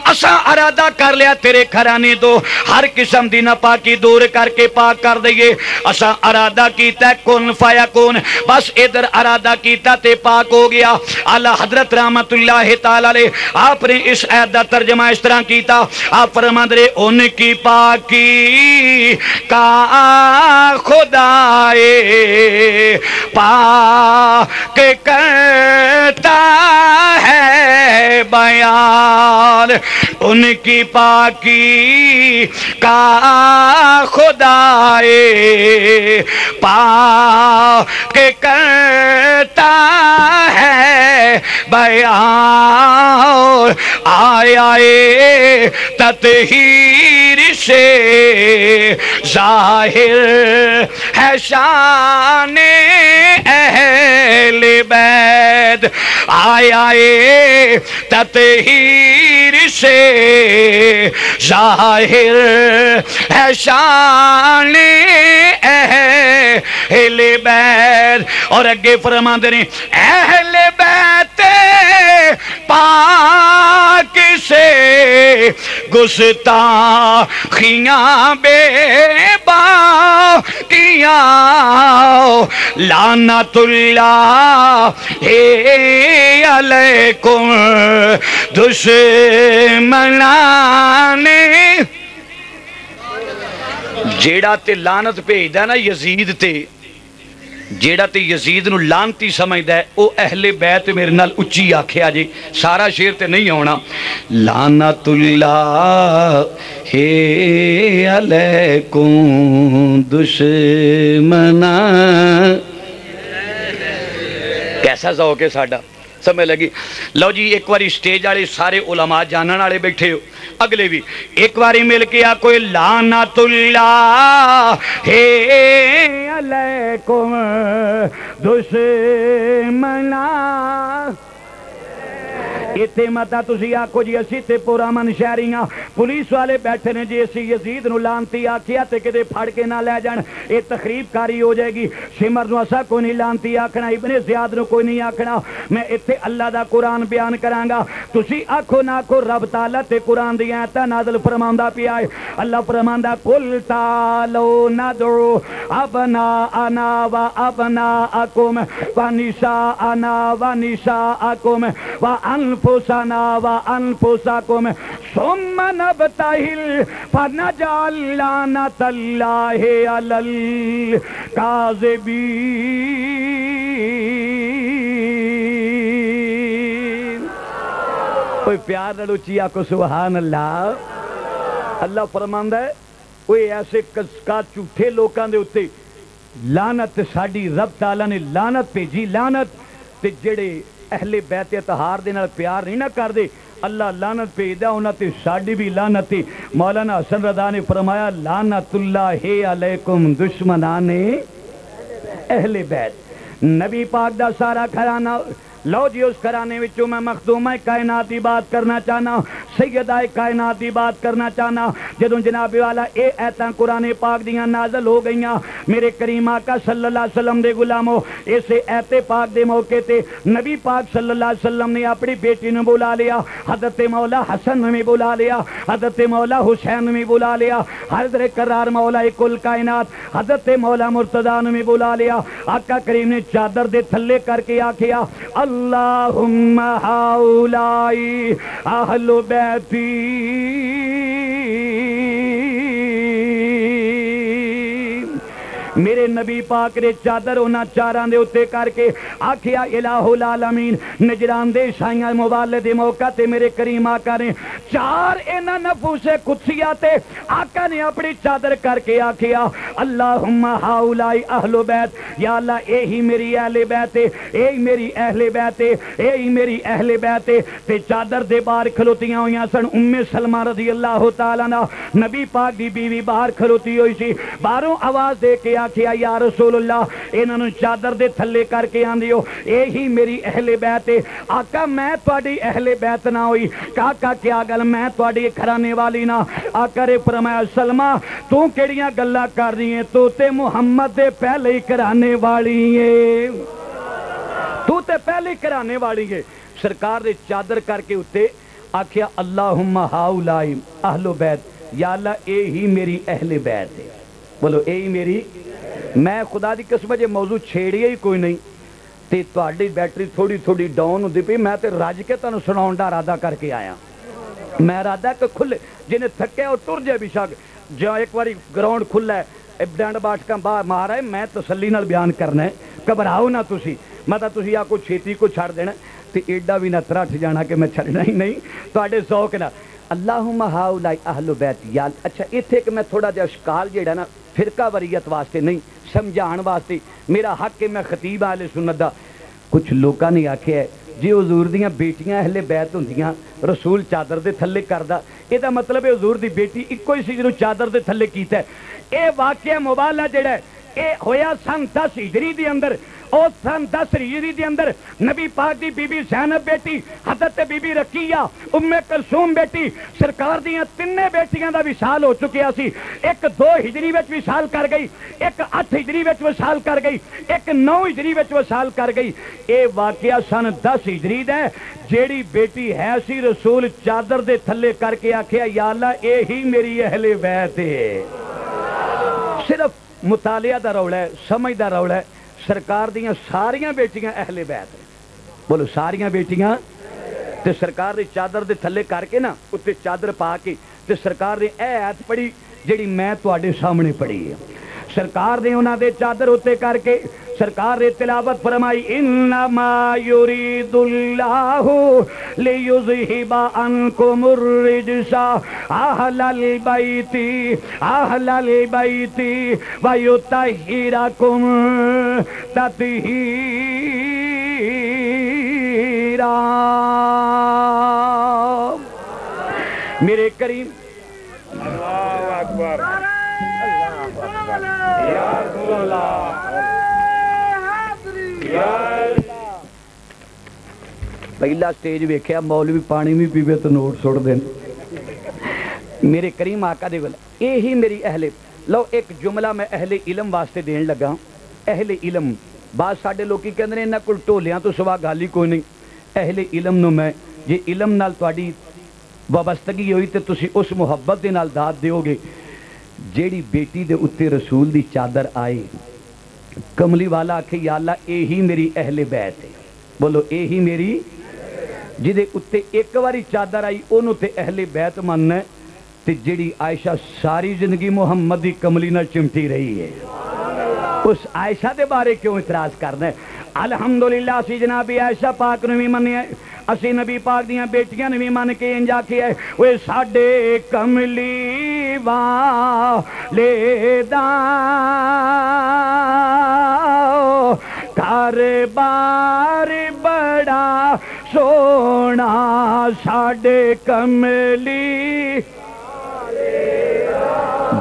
असा अरादा कर लिया, तेरे खराने तो हर किस्म की नपाकी दूर करके पाक कर दईए असा अरादा किया कौन फाया कौन बस इधर अरादा किया ते पाक हो गया। आला हज़रत रामत ताले आपने इस ऐद का तर्जमा इस तरह किया आप उन की पाकी का खुदाए। पा के करता है बयान, उनकी पाकी का खुदाए पा के करता है बयान, आयाए ही से ज़ाहिर है शाह शान अहल बैद। आया ततहीर से ज़ाहिर है शान अहल बैद। और अगे फरमाते ने अहल बैत पाक से गुस्ताखियाँ बेबा किया जाओ लाना तुल्ला अलैकुम दुश्मनाने। जेड़ा ते लानत भेजदा ना यजीद ते ਜਿਹੜਾ ਤੇ ਯਜ਼ੀਦ ਨੂੰ ਲਾਂਤੀ ਸਮਝਦਾ ਹੈ, ਉਹ ਅਹਲੇ ਬੈਤ ਮੇਰੇ ਨਾਲ ਉੱਚੀ ਆਖਿਆ ਜੀ ਸਾਰਾ ਸ਼ੇਰ ਤੇ ਨਹੀਂ ਆਉਣਾ। ਲਾਨਤੁल्ला ਹੈ ਅਲੈਕੁਮ ਦੁਸ਼ਮਨਾ ਕੈਸਾ ਜ਼ੌਕ ਹੈ ਸਾਡਾ? ਸਮਝ ਲੱਗੀ ਲਓ ਜੀ ਇੱਕ ਵਾਰੀ ਸਟੇਜ ਵਾਲੇ ਸਾਰੇ ਉਲਮਾ ਜਾਣਨ ਵਾਲੇ ਬੈਠੇ ਹੋ ਅਗਲੇ ਵੀ ਇੱਕ ਵਾਰੀ ਮਿਲ ਕੇ ਆ ਕੋਈ ਲਾਨਤੁਲਾ ਹੈ ਅਲੈਕੁਮ ਦੁਸ਼ਮਨਾ इतने मता तुम आखो जी असि ते पुरामन शहरी हाँ पुलिस वाले बैठे ने जी असी यजीद न लानती आखिया तो कि फड़ के ना लै जा ये तकरीबकारी हो जाएगी सिमर न असा कोई नहीं लानती आखना इबने ज्याद न कोई नहीं आखना मैं इतने अल्लाह का कुरान बयान करांगा तुम आखो ना आखो रब ताला कुरान दता नादल फरमा पिया है अल्लाह फरमा कुल तालो ना दो अबना अना व अबना अकुम व निशा आना व निशा अकुम व अनफ अनफुसा नावा को में सुमन अलल। कोई प्यार नड़ोची को सुबहान अल्लाह अल्लाह फरमांदा है कोई ऐसे कसका झूठे लोगों के उत्ते लानत, साड़ी रब तला ने लानत भेजी, लानत। जेड़े ਅਹਲੇ ਬੈਤ ਇਤਹਾਰ ਦੇ प्यार नहीं ना ਨਾ ਕਰਦੇ अल्लाह लानत भेजदा उन्होंने साड़ी भी लानत मौलाना हसन रदा ने फरमाया लानतुल्ला हे अलैकुम दुश्मना ने अहले बैत। नबी पाक का सारा घराना लो जी, उस घराने विचों मैं मखदूमा कायनात की बात करना चाहना। सैयद आए, कायनात की बात करना चाहना। जो जनाबे वाला ये ऐसा कुरान पाक दियाँ नाजल हो गई मेरे करीम आका सल्ला वसलम के गुलामो, इस ऐते पाक के मौके पर नबी पाक सल्ला वसलम ने अपनी बेटी ने बुला लिया, हज़रत मौला हसन ने भी बुला लिया, हज़रत मौला हुसैन ने बुला लिया, हज़रत करार मौला एक कुल कायनात, हज़रत मौला मुर्तदा ने भी बुला लिया। आका करीम ने चादर के थले करके आखिया अल अल्लाहुम्मा हाउलाई अहलु बैती। मेरे नबी पाक ने चादर उन्हें चारा के उत्ते करके आखिया इलाहो लाल अमीन नजरान दे शाइया मोबाले के मौका से मेरे करीम आका ने चार इन्हों नफूसे कुत्सिया आका ने अपनी चादर करके आखिया, अल्लाहुम्मा हाउलाई अहलो बैत, या अल्लाह यही मेरी अहले बैत यही मेरी अहले बैत यही मेरी अहले बैत ते चादर दे बाहर खलोतिया हुई सन, उम्मे सलमा रज़ी अल्लाह तआला नबी पाक दी बीवी बाहर खलोती हुई सी, बाहरों आवाज़ दे के आखिया, या रसूल अल्लाह इन्हों चादर के थले करके आंदियो। यही मेरी अहले बैत है आका, मैं थोड़ी अहले बैत ना हुई। काका, क्या गल? मैं थोड़ी घराने वाली ना। आकर फरमाया, सलमा, तू केड़िया गल्ला कर रही है तू ते मुहम्मद दे पहले ही घराने वाली है तू ते पहले ही घराने वाली है सरकार ने चादर करके उत्ते आखिया, अल्लाहुम्मा हाउलाई अहलो बैत या अल्लाह यही मेरी अहले बैत है बोलो यही मेरी ਮੈਂ ਖੁਦਾ ਦੀ ਕਸਮ ਜੇ ਮੌਜੂ ਛੇੜਿਆ ਹੀ ਕੋਈ ਨਹੀਂ। ਤੇ ਤੁਹਾਡੀ ਬੈਟਰੀ ਥੋੜੀ ਥੋੜੀ ਡਾਊਨ ਹੁੰਦੀ ਪਈ। ਮੈਂ ਤੇ ਰੱਜ ਕੇ ਤੁਹਾਨੂੰ ਸੁਣਾਉਣ ਦਾ ਇਰਾਦਾ ਕਰਕੇ ਆਇਆ। ਮੈਂ ਇਰਾਦਾ ਕਿ ਖੁੱਲੇ ਜਿਹਨੇ ਥੱਕਿਆ ਉਹ ਟੁਰ ਜਾਏ ਬਿਸ਼ੱਕ। ਜਾਂ ਇੱਕ ਵਾਰੀ ਗਰਾਊਂਡ ਖੁੱਲਾ ਹੈ, ਇਹ ਬਾਟਕਾਂ ਬਾਹਰ ਮਾਰ ਮੈਂ ਤਸੱਲੀ ਨਾਲ ਬਿਆਨ ਕਰਨਾ ਹੈ। ਘਬਰਾਓ ਨਾ ਤੁਸੀਂ। ਮੈਂ ਤਾਂ ਤੁਸੀਂ ਆ ਕੋ ਛੇਤੀ ਕੋ ਛੱਡ ਦੇਣਾ। ਤੇ ਏਡਾ ਵੀ ਨਾ ਤਰੱਠ ਜਾਣਾ ਕਿ ਮੈਂ ਛੱਡਣਾ ਹੀ ਨਹੀਂ। ਤੁਹਾਡੇ ਜ਼ੌਕ ਨਾਲ। ਅੱਲਾਹੁਮਾ ਹਾਉਲਾਈ ਅਹਲੁ ਬੈਤ। ਯਾਲ ਅੱਛਾ, ਇੱਥੇ ਕਿ ਮੈਂ ਥੋੜਾ ਜਿਹਾ ਸ਼ਕਾਲ ਜਿਹੜਾ ਨਾ, ਫਿਰਕਾ ਵਰੀਅਤ ਵਾਸਤੇ ਨਹੀਂ। ਸਮਝਾਉਣ ਵਾਸਤੇ ਮੇਰਾ ਹੱਕ ਹੈ ਮੈਂ ਖਤੀਬ ਆਲੇ ਸੁਨਤ ਦਾ ਕੁਝ ਲੋਕਾਂ ਨੇ ਆਖਿਆ ਹੈ, ਜੇ ਹਜ਼ੂਰ ਦੀਆਂ ਬੇਟੀਆਂ ਅਹਲੇ ਬੈਤ ਹੁੰਦੀਆਂ ਰਸੂਲ ਚਾਦਰ ਦੇ ਥੱਲੇ ਕਰਦਾ ਇਹਦਾ ਮਤਲਬ ਹੈ ਹਜ਼ੂਰ ਦੀ ਬੇਟੀ ਇੱਕੋ ਹੀ ਸੀ ਜਿਹਨੂੰ ਚਾਦਰ ਦੇ ਥੱਲੇ ਕੀਤਾ ਹੈ। ਇਹ ਵਾਕਿਆ ਮੁਬਾਲਾ ਜਿਹੜਾ ਹੈ, ਇਹ ਹੋਇਆ ਸਨ 10 ਹਿਜਰੀ ਦੇ ਅੰਦਰ ਉਹ ਸਨ 10 ਹਿਜਰੀ ਦੇ ਅੰਦਰ ਨਬੀ ਪਾਕ ਦੀ ਬੀਬੀ ਜ਼ੈਨਬ ਬੇਟੀ ਹਜ਼ਰਤ ਬੀਬੀ ਰਕੀਆ ਉਮੇ ਕਲਸੂਮ ਬੇਟੀ ਸਰਕਾਰ ਦੀਆਂ ਤਿੰਨੇ ਬੇਟੀਆਂ ਦਾ ਵਿਸ਼ਾਲ ਹੋ ਚੁੱਕਿਆ ਸੀ ਇੱਕ 2 ਹਿਜਰੀ ਵਿੱਚ ਵਿਸ਼ਾਲ ਕਰ ਗਈ ਇੱਕ 8 ਹਿਜਰੀ ਵਿੱਚ ਵਿਸ਼ਾਲ ਕਰ ਗਈ ਇੱਕ 9 ਹਿਜਰੀ ਵਿੱਚ ਵਿਸ਼ਾਲ ਕਰ ਗਈ ਇਹ ਵਾਕਿਆ ਸਨ 10 ਹਿਜਰੀ ਦਾ ਹੈ। ਜਿਹੜੀ ਬੇਟੀ ਹੈ ਸੀ ਰਸੂਲ ਚਾਦਰ ਦੇ ਥੱਲੇ ਕਰਕੇ ਆਖਿਆ ਯਾ ਅੱਲਾ ਇਹ ਹੀ ਮੇਰੀ ਅਹਲੇ ਬੈਤ ਹੈ ਸਿਰਫ ਮੁਤਾਲਿਆ ਦਾ ਰੌਲਾ ਹੈ ਸਮਝ ਦਾ ਰੌਲਾ ਹੈ ਸਰਕਾਰ ਦੀਆਂ ਸਾਰੀਆਂ ਬੇਟੀਆਂ ਅਹਲੇ ਬੈਤ ਨੇ। ਬੋਲੋ, ਸਾਰੀਆਂ ਬੇਟੀਆਂ ਤੇ ਸਰਕਾਰ ਦੀ ਚਾਦਰ ਦੇ ਥੱਲੇ ਕਰਕੇ ਨਾ, ਉੱਤੇ ਚਾਦਰ ਪਾ ਕੇ ਤੇ ਸਰਕਾਰ ਨੇ ਇਹ ਐਤ ਪੜੀ ਜਿਹੜੀ ਮੈਂ ਤੁਹਾਡੇ ਸਾਹਮਣੇ ਪੜੀ ਹੈ। ਸਰਕਾਰ ਨੇ ਉਹਨਾਂ ਦੇ ਚਾਦਰ ਉੱਤੇ ਕਰਕੇ सरकार ने तिलावत फरमाई इन्नमा युरीदुल्लाहु लियुज़हिबा अनकुमुर रिजसा अहलल बैती अहलल बैती व युतहिरकुम ततहीरा मेरे करीम अल्लाह अकबर। ਪਹਿਲਾ ਸਟੇਜ ਵੇਖਿਆ, ਮੌਲਵੀ ਪਾਣੀ ਵੀ ਪੀਵੇ ਤੇ ਨੋਟ ਸੁੱਟ ਦੇਣ ਮੇਰੇ ਕਰੀਮ ਆਕਾ ਦੇ ਕੋਲ ਇਹੀ ਮੇਰੀ ਅਹਲੇ। ਲਓ, ਇੱਕ ਜੁਮਲਾ ਮੈਂ ਅਹਲੇ ਇਲਮ ਵਾਸਤੇ ਦੇਣ ਲੱਗਾ। ਅਹਲੇ ਇਲਮ, ਬਾਅਦ ਸਾਡੇ ਲੋਕੀ ਕਹਿੰਦੇ ਨੇ, ਇਹਨਾਂ ਕੋਲ ਢੋਲਿਆਂ ਤੋਂ ਸਿਵਾ ਗੱਲ ਹੀ ਕੋਈ ਨਹੀਂ। ਅਹਲੇ ਇਲਮ ਨੂੰ ਮੈਂ, ਜੇ ਇਲਮ ਨਾਲ ਤੁਹਾਡੀ ਵਾਬਸਤਗੀ ਹੋਈ ਤੇ ਤੁਸੀਂ ਉਸ ਮੁਹੱਬਤ ਦੇ ਨਾਲ ਦਾਤ ਦਿਓਗੇ, ਜਿਹੜੀ ਬੇਟੀ ਦੇ ਉੱਤੇ ਰਸੂਲ ਦੀ ਚਾਦਰ ਆਏ। ਕਮਲੀ ਵਾਲਾ ਆਖੇ ਯਾ ਅੱਲਾ ਇਹੀ ਮੇਰੀ ਅਹਲੇ ਬੈਤ ਹੈ ਬੋਲੋ ਇਹੀ ਮੇਰੀ ਜਿਹਦੇ ਉੱਤੇ ਇੱਕ ਵਾਰੀ ਚਾਦਰ ਆਈ ਉਹਨੂੰ ਤੇ ਅਹਲੇ ਬੈਤ ਮੰਨਣਾ ਹੈ ਤੇ ਜਿਹੜੀ ਆਇਸ਼ਾ ਸਾਰੀ ਜ਼ਿੰਦਗੀ ਮੁਹੰਮਦ ਦੀ ਕਮਲੀ ਨਾਲ ਚਿਮਟੀ ਰਹੀ ਹੈ ਉਸ ਆਇਸ਼ਾ ਦੇ ਬਾਰੇ ਕਿਉਂ ਇਤਰਾਜ਼ ਕਰਨਾ ਹੈ ਅਲਹਮਦੁਲਿਲਾ ਅਸੀਂ ਜਨਾਬੀ ਆਇਸ਼ਾ ਪਾਕ ਨੂੰ ਵੀ ਮੰਨਿਆ ਹੈ। ਅਸੀਂ ਨਬੀ ਪਾਕ ਦੀਆਂ ਬੇਟੀਆਂ ਨੂੰ ਵੀ ਮੰਨ ਕੇ ਇੰਜ ਆਖਿਆ ਹੈ, ਓਏ ਸਾਡੇ ਕਮਲੀ ਵਾਲੇ ਦਾ ਕਾਰਬਾਰ ਬੜਾ ਸੋਹਣਾ ਸਾਡੇ ਕਮਲੀ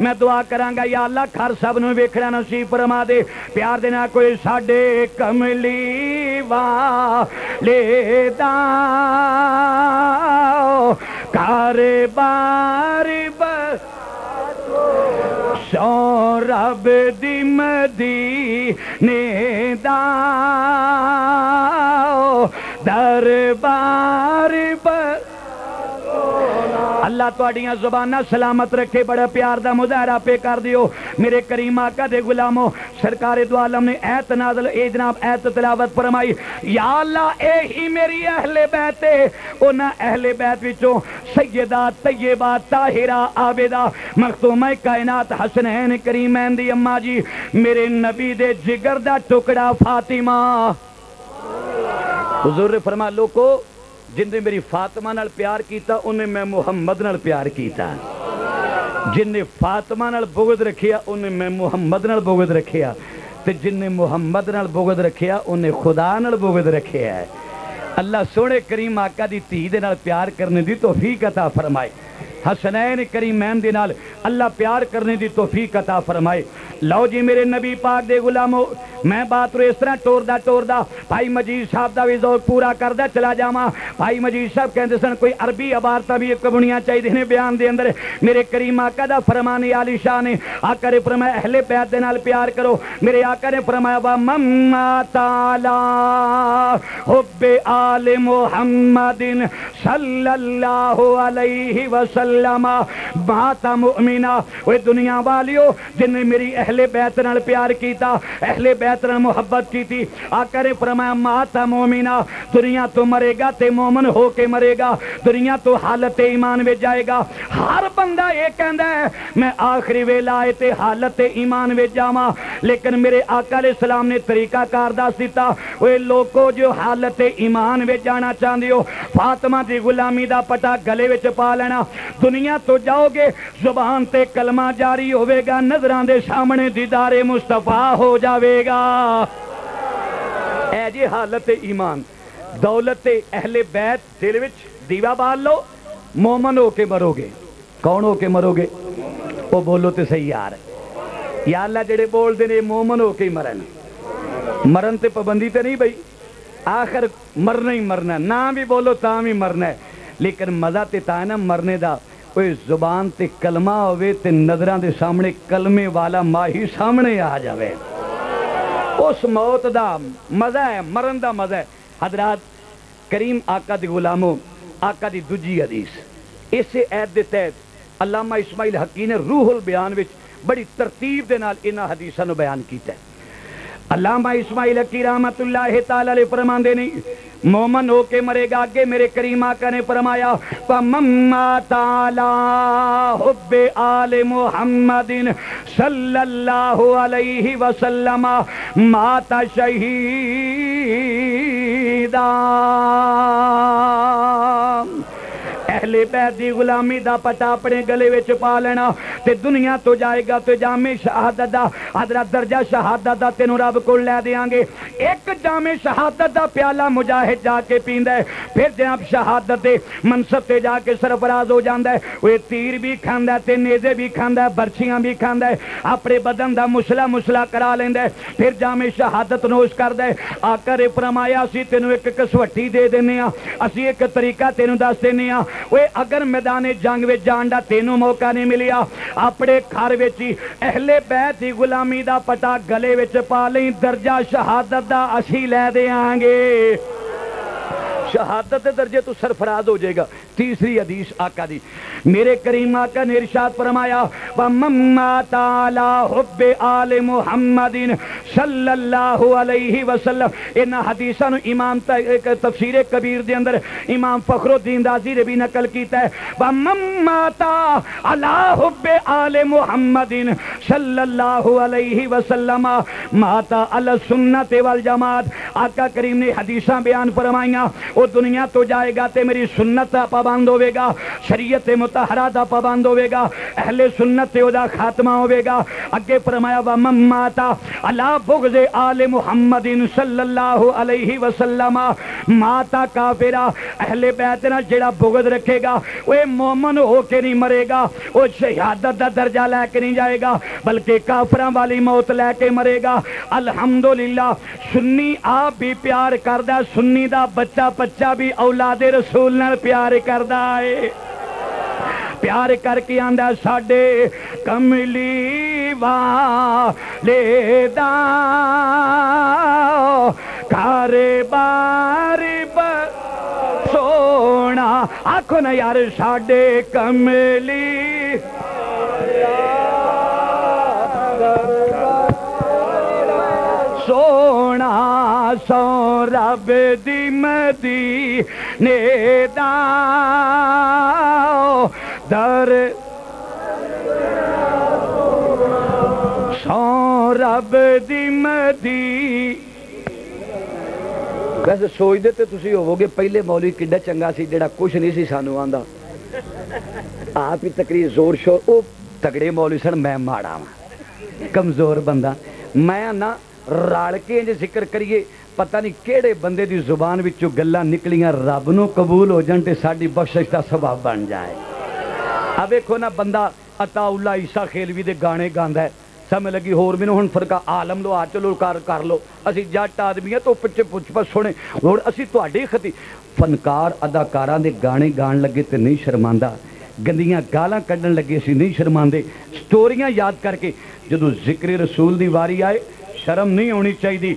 ਮੈਂ ਦੁਆ ਕਰਾਂਗਾ, ਯਾ ਅੱਲਾ, ਘਰ ਸਭ ਨੂੰ ਵੇਖਣਾ ਨਸੀਬ ਫਰਮਾ ਦੇ। ਪਿਆਰ ਦੇ ਨਾਲ ਕੋਈ ਸਾਡੇ ਕਮਲੀ ਵਾਲੇ ਦਾ ਘਰ ਬਾਰ ਬਸ, ਸੋ ਰੱਬ ਦੀ ਮਦੀਨੇ ਦਾ ਦਰਬਾਰ ਬਸ। अल्लाह थोड़िया जुबाना सलामत रखे, बड़ा प्यार का मुजाहरा पे कर दियो। मेरे करीम आका दे गुलामो, सरकार दो आलम ने ऐत नाजल, ए जनाब ऐत तलावत फरमाई, या अल्लाह ए ही मेरी अहले बैत है। उन्हें अहले बैत विचो सैयदा तैयबा ताहिरा आबेदा मखतूमा कायनात हसनैन करीमैन दी अम्मा जी, मेरे नबी दे जिगर दा टुकड़ा फातिमा। हुजूर फरमा लोगों जिन्ने मेरी फातिमा प्यार किया उन्हें मैं मुहम्मद नाल प्यार किया जिन्हें फातिमा बुगद रखिया उन्हें मैं मुहम्मद नाल बुगद रखिया। तो जिन्हें मुहम्मद नाल बुगद रखिया उन्हें खुदा नाल बुगद रखे है। अल्लाह सोने करीम आका की धी के प्यार करने की तोहफी कथा फरमाए। हसनैन करी मैम दे नाल अल्लाह प्यार करने की तोफी कता फरमाए। लो जी, मेरे नबी पाक दे गुलामो, मैं बात तो इस तरह टोरदा टोरदा, भाई मजीद साहब का भी ज़ोर पूरा करता चला जावा। भाई मजीद साहब कहते सर कोई अरबी अबारता भी एक बुनिया चाहिए ने बयान के अंदर। मेरे करीमा कदा फरमाने आली शाह ने आकर फरमाया अहले प्यार के नाल प्यार करो। मेरे आकर फरमाया, वा मम्मा ताला हुबे आले मोहम्मद सल्लल्लाहु अलैहि वसल्लम। मुसलमा बाता मुमिना, ओए दुनिया वालियो जिनने मेरी अहले बैत प्यार कीता, अहले बैत नाल मोहब्बत कीती फरमाया, माता मोमिना, दुनिया तो मरेगा ते मोमन हो मरेगा, दुनिया तो हालत ईमान में जाएगा। हर बंदा ये कहता है, मैं आखिरी वेला आए ते हालत ईमान में जावा, लेकिन मेरे आका सलाम ने तरीका कार दस दिता, ओए लोगो जो हालत ईमान में जाना चाहते हो, फातमा की गुलामी का पता गले पा लेना दुनिया तो जाओगे ज़ुबान ते कलमा जारी होगा नज़र के सामने दीदारे मुस्तफ़ा हो जाएगा ए जी हालत ईमान दौलत अहले बैत दिल विच दीवा बाल लो मोमन होके मरोगे कौन होके मरोगे वो बोलो तो सही यार यार ला जेडे बोलते ने मोमन होके मरन मरण ते पाबंदी तो नहीं बई आखिर मरना ही मरना ना भी बोलो ता भी मरना है लेकिन मज़ा तो ना मरने का ਲੇਕਿਨ ਓਏ ਜ਼ੁਬਾਨ ਤੇ ਕਲਮਾ ਹੋਵੇ ਤੇ ਨਜ਼ਰਾਂ ਦੇ ਸਾਹਮਣੇ ਕਲਮੇ ਵਾਲਾ ਮਾਹੀ ਸਾਹਮਣੇ ਆ ਜਾਵੇ। ਉਸ ਮੌਤ ਦਾ ਮਜ਼ਾ ਹੈ, ਮਰਨ ਦਾ ਮਜ਼ਾ ਹੈ। ਹਜ਼ਰਤ ਕਰੀਮ ਆਕਾ ਦੇ ਗੁਲਾਮੋ, ਆਕਾ ਦੀ ਦੂਜੀ ਹਦੀਸ। ਇਸੇ ਐਤ ਦੇ ਤਹਿਤ ਅਲਾਮਾ ਇਸਮਾਈਲ ਹਕੀ ਨੇ ਰੂਹੁਲ ਬਿਆਨ ਵਿੱਚ ਬੜੀ ਤਰਤੀਬ ਦੇ ਨਾਲ ਇਹਨਾਂ ਹਦੀਸਾਂ ਨੂੰ ਬਿਆਨ ਕੀਤਾ ਹੈ। अल्लामा इस्माइल की रहमतुल्लाह ताला फरमाते नहीं, मोमन होके मरेगा, आगे मेरे करीम आका ने फरमाया मम्मा ताला हुब्बे आले मुहम्मदिन सल्लल्लाहु अलैहि वसल्लम, माता शहीदा। पहले बैत दी गुलामी दा पटा अपने गले विच पा लेना। दुनिया तो जाएगा ते जामे शहादत दा। अदरा दर्जा शहादत दा तेनू रब को ले देंगे एक जामे शहादत दा प्याला मुजाहिद जाके पींदा फिर जनाब शहादत दे मनसब ते जाके सरफराज हो जांदा है। वे तीर भी खांदा ते नेजे भी खांदा बर्छियाँ भी खांदा है। अपने बदन का मुसला मुसला करा लेंदा है। फिर जामे शहादत नोश करदा है। आकर फरमाया सी एक कसवटी दे देने असी एक तरीका तेनू दस दें ਓਏ, ਅਗਰ ਮੈਦਾਨੇ ਜੰਗ ਵਿੱਚ ਜਾਣ ਦਾ ਤੈਨੂੰ ਮੌਕਾ ਨਹੀਂ ਮਿਲਿਆ, ਆਪਣੇ ਘਰ ਵਿੱਚ ਹੀ ਅਹਲੇ ਬੈਤ ਦੀ ਗੁਲਾਮੀ ਦਾ ਪਟਾ ਗਲੇ ਵਿੱਚ ਪਾ ਲਈ, ਦਰਜਾ ਸ਼ਹਾਦਤ ਦਾ ਅਸੀਂ ਲੈ ਦੇਾਂਗੇ शहादत के दर्जे तो सरफराज हो जाएगा। तीसरी हदीस आका दी। मेरे करीम आका ने इरशाद फरमाया ताला आले सल्लल्लाहु अलैहि वसल्लम। इन हदीसां नु इमाम तफसीर कबीर दे अंदर इमाम फखरुद्दीन राज़ी ने भी नकल कीता है। आले मुहम्मदिन सल्लल्लाहु अलैहि वसल्लम। माता अल सुन्नत वल जमात। आका करीम ने हदीसां बयान फरमाइयाँ दुनिया तो जाएगा, ते मेरी सुन्नत का पाबंद होवेगा शरीयत मुतहरा का पाबंद होवेगा अहले सुन्नत खात्मा होवेगा। अगे फरमाया, व मम्माता, अला बुगज़े आले मुहम्मदिन सल्लल्लाहु अलैहि वसल्लम, माता काफिरा, अहले बैत ना जेड़ा बुगद रखेगा वो मोमन होके नहीं मरेगा वो शहादत का दर्जा लैके नहीं जाएगा, बल्कि काफर वाली मौत लैके मरेगा। अलहमदुल्ला सुन्नी आप भी प्यार करदा, सुन्नी दा बच्चा बच्चा भी औलादे रसूल प्यार करदा है। प्यार करके आंदा, साडे कमली वाले दा, घरे बारी सोना, आखो ना यार, साडे कमली ਸੋਣਾ ਸੋ ਰੱਬ ਦੀ ਮਦੀਨੇ ਦਾ ਦਰ ਸੋ ਰੱਬ ਦੀ ਮਦੀ। ਵੈਸੇ ਸੋਚਦੇ ਤੇ ਤੁਸੀਂ ਹੋਵੋਗੇ, ਪਹਿਲੇ ਮੌਲੀ ਕਿੱਡਾ ਚੰਗਾ ਸੀ, ਜਿਹੜਾ ਕੁਝ ਨਹੀਂ ਸੀ ਸਾਨੂੰ ਆਂਦਾ। ਆਪ ਹੀ ਤਕਰੀਰ ਜ਼ੋਰ ਸ਼ੋਰ, ਉਹ ਤਗੜੇ ਮੌਲੀ ਸਨ, ਮੈਂ ਮਾੜਾ ਵਾਂ। ਕਮਜ਼ੋਰ ਬੰਦਾ। ਮੈਂ ਨਾ ਰਲ ਕੇ ਇੰਜ ਜ਼ਿਕਰ ਕਰੀਏ, ਪਤਾ ਨਹੀਂ ਕਿਹੜੇ ਬੰਦੇ ਦੀ ਜ਼ੁਬਾਨ ਵਿੱਚੋਂ ਗੱਲਾਂ ਨਿਕਲੀਆਂ, ਰੱਬ ਨੂੰ ਕਬੂਲ ਹੋ ਜਾਣ ਤੇ ਸਾਡੀ ਬਖਸ਼ਿਸ਼ ਦਾ ਸਬਬ ਬਣ ਜਾਏ। ਆ ਵੇਖੋ ਨਾ ਬੰਦਾ ਅਤਾਉਲਾ ਈਸਾ ਖੇਲਵੀ ਦੇ ਗਾਣੇ ਗਾਉਂਦਾ ਸਮੇਂ ਲੱਗੀ, ਹੋਰ ਮੈਨੂੰ ਹੁਣ ਫਰਕਾ ਆਲਮ ਲੋ ਆ ਚਲੋ, ਕਰ ਕਰ ਲੋ ਅਸੀਂ ਜੱਟ ਆਦਮੀ ਆ ਤੋਂ ਪਿੱਛੇ ਪੁੱਛ ਪਾ ਸੁਣੇ। ਹੁਣ ਅਸੀਂ ਤੁਹਾਡੀ ਖਤੀ। ਫਨਕਾਰ ਅਦਾਕਾਰਾਂ ਦੇ ਗਾਣੇ ਗਾਣ ਲੱਗੇ ਤੇ ਨਹੀਂ ਸ਼ਰਮਾਂਦਾ। ਗੰਦੀਆਂ ਗਾਲਾਂ ਕੱਢਣ ਲੱਗੇ ਸੀ, ਨਹੀਂ ਸ਼ਰਮਾਂਦੇ। ਸਟੋਰੀਆਂ ਯਾਦ ਕਰਕੇ ਜਦੋਂ ਜ਼ਿਕਰ ਰਸੂਲ ਦੀ ਵਾਰੀ ਆਏ ਸ਼ਰਮ ਨਹੀਂ ਹੋਣੀ ਚਾਹੀਦੀ।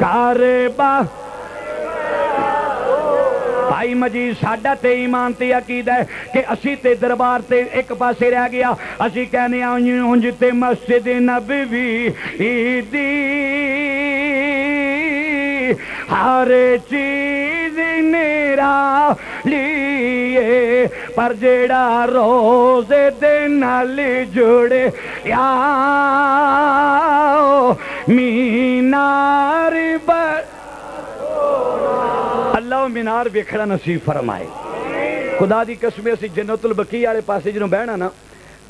ਕਾਰਬਾ ਭਾਈ ਮਜੀ, ਸਾਡਾ ਤੇ ਈਮਾਨ ਤੇ ਅਕੀਦਾ ਹੈ ਕਿ ਅਸੀਂ ਤੇ ਦਰਬਾਰ ਤੇ ਇੱਕ ਪਾਸੇ ਰਹਿ ਗਿਆ। ਅਸੀਂ ਕਹਿੰਦੇ ਆ ਉਂਝ ਤੇ ਮਸਜਿਦ ਨਬਵੀ ਈਦੀ हर चीज़ निरा लिए, पर जेड़ा रोज दिन जुड़े या मीनार अल्लाह मीनार वेखना नसीब फरमाए। खुदा दी कस्मे असी जन्नतुल बकी वाले पासे जो बहना ना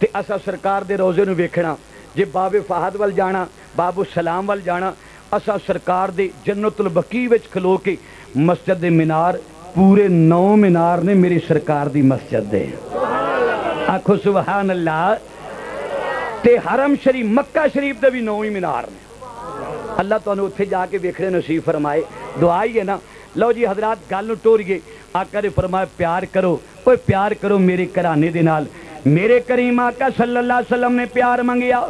तो असा सरकार दे रोज़े वेखना, जे बाबे फाहद वाल जाना, बाबू सलाम वाल जाना असा सरकार दे जन्नतुल बकी खलो के मस्जिद दे मीनार, पूरे नौ मीनार ने मेरी सरकार दी मस्जिद दे। आखो सुभान अल्लाह ते हरम शरीफ, मक्का शरीफ दे भी नौ ही मीनार ने। अल्लाह तुम उत्थे जाके वेखने नसीब फरमाए। दुआई है ना। लो जी, हजरात, गल टोरिए। आका फरमाए, प्यार करो। कोई प्यार करो मेरे घराने दे नाल। मेरे करीम आका सल्लल्लाहु अलैहि ने प्यार मंगिया।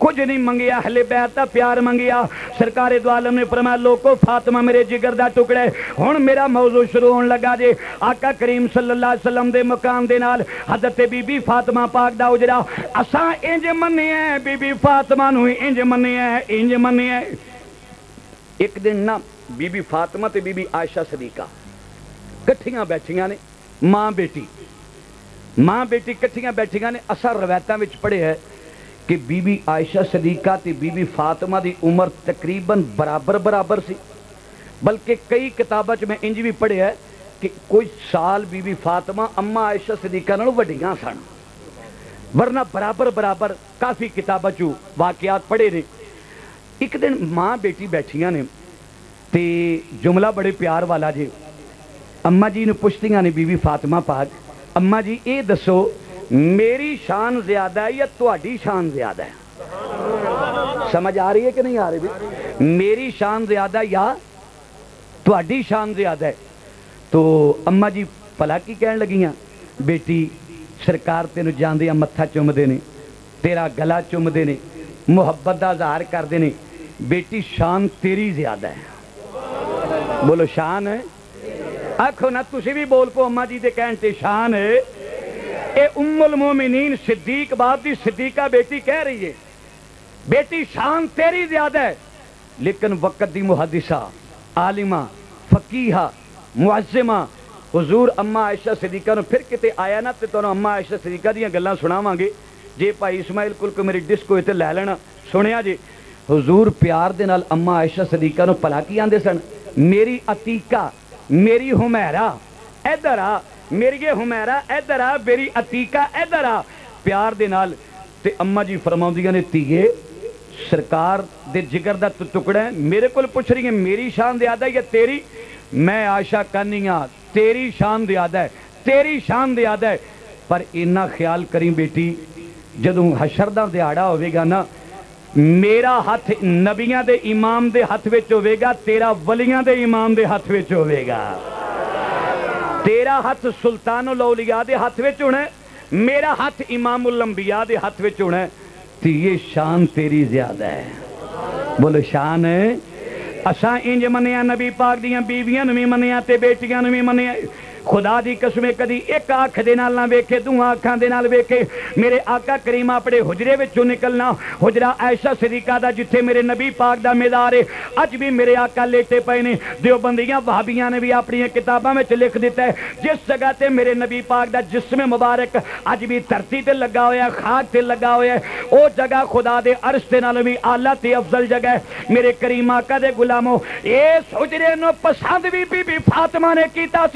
कुछ नहीं मंगिया हले बैत का प्यार मंगिया सरकार दुआलम ने फरमाया लोको फातिमा मेरे जिगर का टुकड़ा हूँ मेरा मौजू शुरू होने लगा जे आका करीम सल्ला वसलम के मुकाम के नाल हजरत बीबी फातिमा पाक का उजरा असा इंज मनिए बीबी फातिमा इंज मनिए इंज मनिए एक दिन ना बीबी फातिमा ते बीबी आयशा सदीका ਇਕੱਠੀਆਂ ਬੈਠੀਆਂ ਨੇ ਮਾਂ ਬੇਟੀ ਮਾਂ ਬੇਟੀ ਇਕੱਠੀਆਂ ਬੈਠੀਆਂ ਨੇ ਅਸਾਂ ਰਵਾਇਤਾਂ ਵਿੱਚ ਪੜ੍ਹਿਆ ਹੈ ਕਿ ਬੀਬੀ ਆਇਸ਼ਾ ਸਦੀਕਾ ਤੇ ਬੀਬੀ ਫਾਤਿਮਾ ਦੀ ਉਮਰ ਤਕਰੀਬਨ ਬਰਾਬਰ ਬਰਾਬਰ ਸੀ। ਬਲਕਿ ਕਈ ਕਿਤਾਬਾਂ 'ਚ ਮੈਂ ਇੰਜ ਵੀ ਪੜ੍ਹਿਆ ਕਿ ਕੁਝ ਸਾਲ ਬੀਬੀ ਫਾਤਿਮਾ ਅੰਮਾ ਆਇਸ਼ਾ ਸਦੀਕਾ ਨਾਲੋਂ ਵੱਡੀਆਂ ਸਨ। ਵਰਨਾ ਬਰਾਬਰ ਬਰਾਬਰ ਕਾਫੀ ਕਿਤਾਬਾਂ 'ਚ ਵਾਕਿਆਤ ਪੜ੍ਹੇ ਨੇ। ਇੱਕ ਦਿਨ ਮਾਂ ਬੇਟੀ ਬੈਠੀਆਂ ਨੇ ਤੇ ਜੁਮਲਾ ਬੜੇ ਪਿਆਰ ਵਾਲਾ ਜੇ। ਅੰਮਾ ਜੀ ਨੂੰ ਪੁੱਛਦੀਆਂ ਨੇ ਬੀਬੀ ਫਾਤਿਮਾ ਪਾਕ ਅੰਮਾ ਜੀ ਇਹ ਦੱਸੋ ਮੇਰੀ ਸ਼ਾਨ ਜ਼ਿਆਦਾ ਹੈ ਜਾਂ ਤੁਹਾਡੀ ਸ਼ਾਨ ਜ਼ਿਆਦਾ ਹੈ ਸਮਝ ਆ ਰਹੀ ਹੈ ਕਿ ਨਹੀਂ ਆ ਰਹੀ ਵੀ ਮੇਰੀ ਸ਼ਾਨ ਜ਼ਿਆਦਾ ਜਾਂ ਤੁਹਾਡੀ ਸ਼ਾਨ ਜ਼ਿਆਦਾ ਹੈ ਤੋ ਅੰਮਾ ਜੀ ਭਲਾ ਕੀ ਕਹਿਣ ਲੱਗੀਆਂ ਬੇਟੀ ਸਰਕਾਰ ਤੈਨੂੰ ਜਾਂਦੇ ਆ ਮੱਥਾ ਚੁੰਮਦੇ ਨੇ ਤੇਰਾ ਗਲਾ ਚੁੰਮਦੇ ਨੇ ਮੁਹੱਬਤ ਦਾ ਇਜ਼ਹਾਰ ਕਰਦੇ ਨੇ ਬੇਟੀ ਸ਼ਾਨ ਤੇਰੀ ਜ਼ਿਆਦਾ ਹੈ ਬੋਲੋ ਸ਼ਾਨ ਹੈ ਆਖੋ ਨਾ ਤੁਸੀਂ ਵੀ ਬੋਲ ਪੋ ਅੰਮਾ ਜੀ ਦੇ ਕਹਿਣ ਤੇ ਸ਼ਾਨ ਹੈ ये उम्मल मोमिनीन, सिद्दीक बाप की सिद्दीका बेटी कह रही है, बेटी शान तेरी ज़्यादा है, लेकिन वक़्त की मुहदिशा आलिमा, फकीहा, मुआजिमा, हजूर अम्मा आयशा सदीका फिर कितने आया ना तो तुम अम्मा आयशा सदीका दियाँ गल् सुनावे जे भाई इसमाइल कुल को मेरी डिस्क इतने लै लेना सुनिया जे। हजूर प्यार अम्मा आयशा सदीका भला की आते सन, मेरी अतीका, मेरी हुमैरा, इधर आ ਮੇਰੀਏ ਹੁਮੈਰਾ ਇੱਧਰ ਆ ਮੇਰੀ ਅਤੀਕਾ ਇੱਧਰ ਆ ਪਿਆਰ ਦੇ ਨਾਲ ਤੇ ਅੰਮਾ ਜੀ ਫਰਮਾਉਂਦੀਆਂ ਨੇ ਧੀਏ ਸਰਕਾਰ ਦੇ ਜਿਗਰ ਦਾ ਟੁ- ਟੁਕੜਾ ਹੈ। ਮੇਰੇ ਕੋਲ ਪੁੱਛ ਰਹੀ ਹੈ ਮੇਰੀ ਸ਼ਾਨ ਜ਼ਿਆਦਾ ਹੈ ਜਾਂ ਤੇਰੀ ਮੈਂ ਆਸ਼ਾ ਕਰਨੀ ਆ ਤੇਰੀ ਸ਼ਾਨ ਜ਼ਿਆਦਾ ਹੈ ਤੇਰੀ ਸ਼ਾਨ ਜ਼ਿਆਦਾ ਹੈ ਪਰ ਇੰਨਾ ਖਿਆਲ ਕਰੀ ਬੇਟੀ ਜਦੋਂ ਹਸ਼ਰ ਦਾ ਦਿਹਾੜਾ ਹੋਵੇਗਾ ਨਾ ਮੇਰਾ ਹੱਥ ਨਬੀਆਂ ਦੇ ਇਮਾਮ ਦੇ ਹੱਥ ਵਿੱਚ ਹੋਵੇਗਾ ਤੇਰਾ ਵਲੀਆਂ ਦੇ ਇਮਾਮ ਦੇ ਹੱਥ ਵਿੱਚ ਹੋਵੇਗਾ ਤੇਰਾ ਹੱਥ ਸੁਲਤਾਨੁਲ ਔਲੀਆ ਦੇ ਹੱਥ ਵਿੱਚ ਹੋਣਾ ਹੈ, ਮੇਰਾ ਹੱਥ ਇਮਾਮੁਲ ਅੰਬੀਆ ਦੇ ਹੱਥ ਵਿੱਚ ਹੋਣਾ ਹੈ। ਤੇ ਇਹ ਸ਼ਾਨ ਤੇਰੀ ਜ਼ਿਆਦਾ ਹੈ ਬੋਲੋ ਸ਼ਾਨ ਹੈ ਅਸਾਂ ਇੰਜ ਮੰਨਿਆ ਨਬੀ ਪਾਕ ਦੀਆਂ ਬੀਵੀਆਂ ਨੂੰ ਵੀ ਮੰਨਿਆ ਤੇ ਬੇਟੀਆਂ ਨੂੰ ਵੀ ਮੰਨਿਆ खुदा दी कसमें कदी एक आँख के ना वेखे, दू आँखा के मेरे आका करीम अपने हुजरे विचों निकलना। हुजरा ऐसा सरीका दा जिथे मेरे नबी पाक दा मेदार है अज भी मेरे आका लेटे पे ने। दियोबंदियाँ भाबियाँ ने भी अपनी किताबों में लिख दिता है। जिस जगह से मेरे नबी पाक का जिसमें मुबारक अज भी धरती से लगा होया, खाक से लगा हुआ है। वो जगह खुदा के अर्श के नालों भी आला ते अफजल जगह है। मेरे करीम आका दे गुलामो, इस हुजरे पसंद भी बीबी फातमा ने किया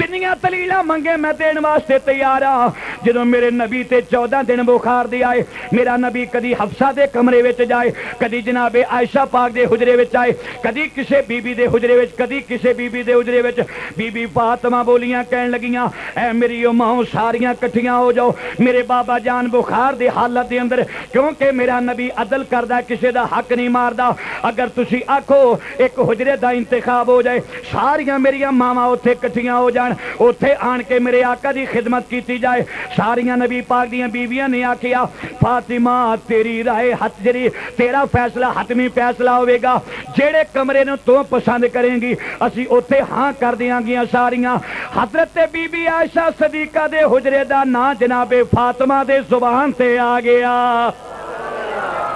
ਫਾਤਿਮਾ ਨੇ ਕੀਤਾ ਸੀ ਜਿੰਨੀਆਂ ਤਲੀਲਾਂ ਮੰਗੇ ਮੈਂ ਦੇਣ ਵਾਸਤੇ ਤਿਆਰ ਆ ਜਦੋਂ ਮੇਰੇ ਨਬੀ ਤੇ 14 ਦਿਨ ਬੁਖਾਰ ਦੇ ਆਏ ਮੇਰਾ ਨਬੀ ਕਦੀ ਹਫਸਾ ਦੇ ਕਮਰੇ ਵਿੱਚ ਜਾਏ ਕਦੀ ਜਨਾਬੇ ਆਇਸ਼ਾ ਪਾਕ ਦੇ ਹੁਜਰੇ ਵਿੱਚ ਆਏ ਕਦੀ ਕਿਸੇ ਬੀਬੀ ਦੇ ਹੁਜਰੇ ਵਿੱਚ ਕਦੀ ਕਿਸੇ ਬੀਬੀ ਦੇ ਹੁਜਰੇ ਵਿੱਚ ਬੀਬੀ ਫਾਤਿਮਾ ਬੋਲੀਆਂ ਕਹਿਣ ਲੱਗੀਆਂ ਐ ਮੇਰੀ ਉਹ ਮਾਂ ਸਾਰੀਆਂ ਇਕੱਠੀਆਂ ਹੋ ਜਾਓ ਮੇਰੇ ਬਾਬਾ ਜਾਨ ਬੁਖਾਰ ਦੀ ਹਾਲਤ ਦੇ ਅੰਦਰ ਕਿਉਂਕਿ ਮੇਰਾ ਨਬੀ ਅਦਲ ਕਰਦਾ ਕਿਸੇ ਦਾ ਹੱਕ ਨਹੀਂ ਮਾਰਦਾ ਅਗਰ ਤੁਸੀਂ ਆਖੋ ਇੱਕ ਹੁਜਰੇ ਦਾ ਇੰਤਖਾਬ ਹੋ ਜਾਏ ਸਾਰੀਆਂ ਮੇਰੀਆਂ ਮਾਵਾਂ ਉੱਥੇ ਇਕੱਠੀਆਂ ਹੋ ਜਾਣ ਉੱਥੇ ਆਣ ਕੇ ਮੇਰੇ ਆਕਾ ਦੀ ਖਿਦਮਤ ਕੀਤੀ ਜਾਏ ਸਾਰੀਆਂ ਨਬੀ ਪਾਕ ਦੀਆਂ ਬੀਵੀਆਂ ਨੇ ਆਖਿਆ ਫਾਤਿਮਾ ਤੇਰੀ ਰਾਏ ਹੱਥ ਜਿਹੜੀ ਤੇਰਾ ਫੈਸਲਾ ਹਤਮੀ ਫੈਸਲਾ ਹੋਵੇਗਾ ਜਿਹੜੇ ਕਮਰੇ ਨੂੰ ਤੂੰ ਪਸੰਦ ਕਰੇਂਗੀ ਅਸੀਂ ਉੱਥੇ ਹਾਂ ਕਰ ਦਿਆਂਗੀਆਂ ਸਾਰੀਆਂ ਹਜ਼ਰਤ ਬੀਬੀ ਆਇਸ਼ਾ ਸਦੀਕਾ ਦੇ ਹੁਜਰੇ ਦਾ ਨਾਂ ਜਨਾਬੇ ਫਾਤਿਮਾ ਦੇ ਜ਼ੁਬਾਨ ਤੇ ਆ ਗਿਆ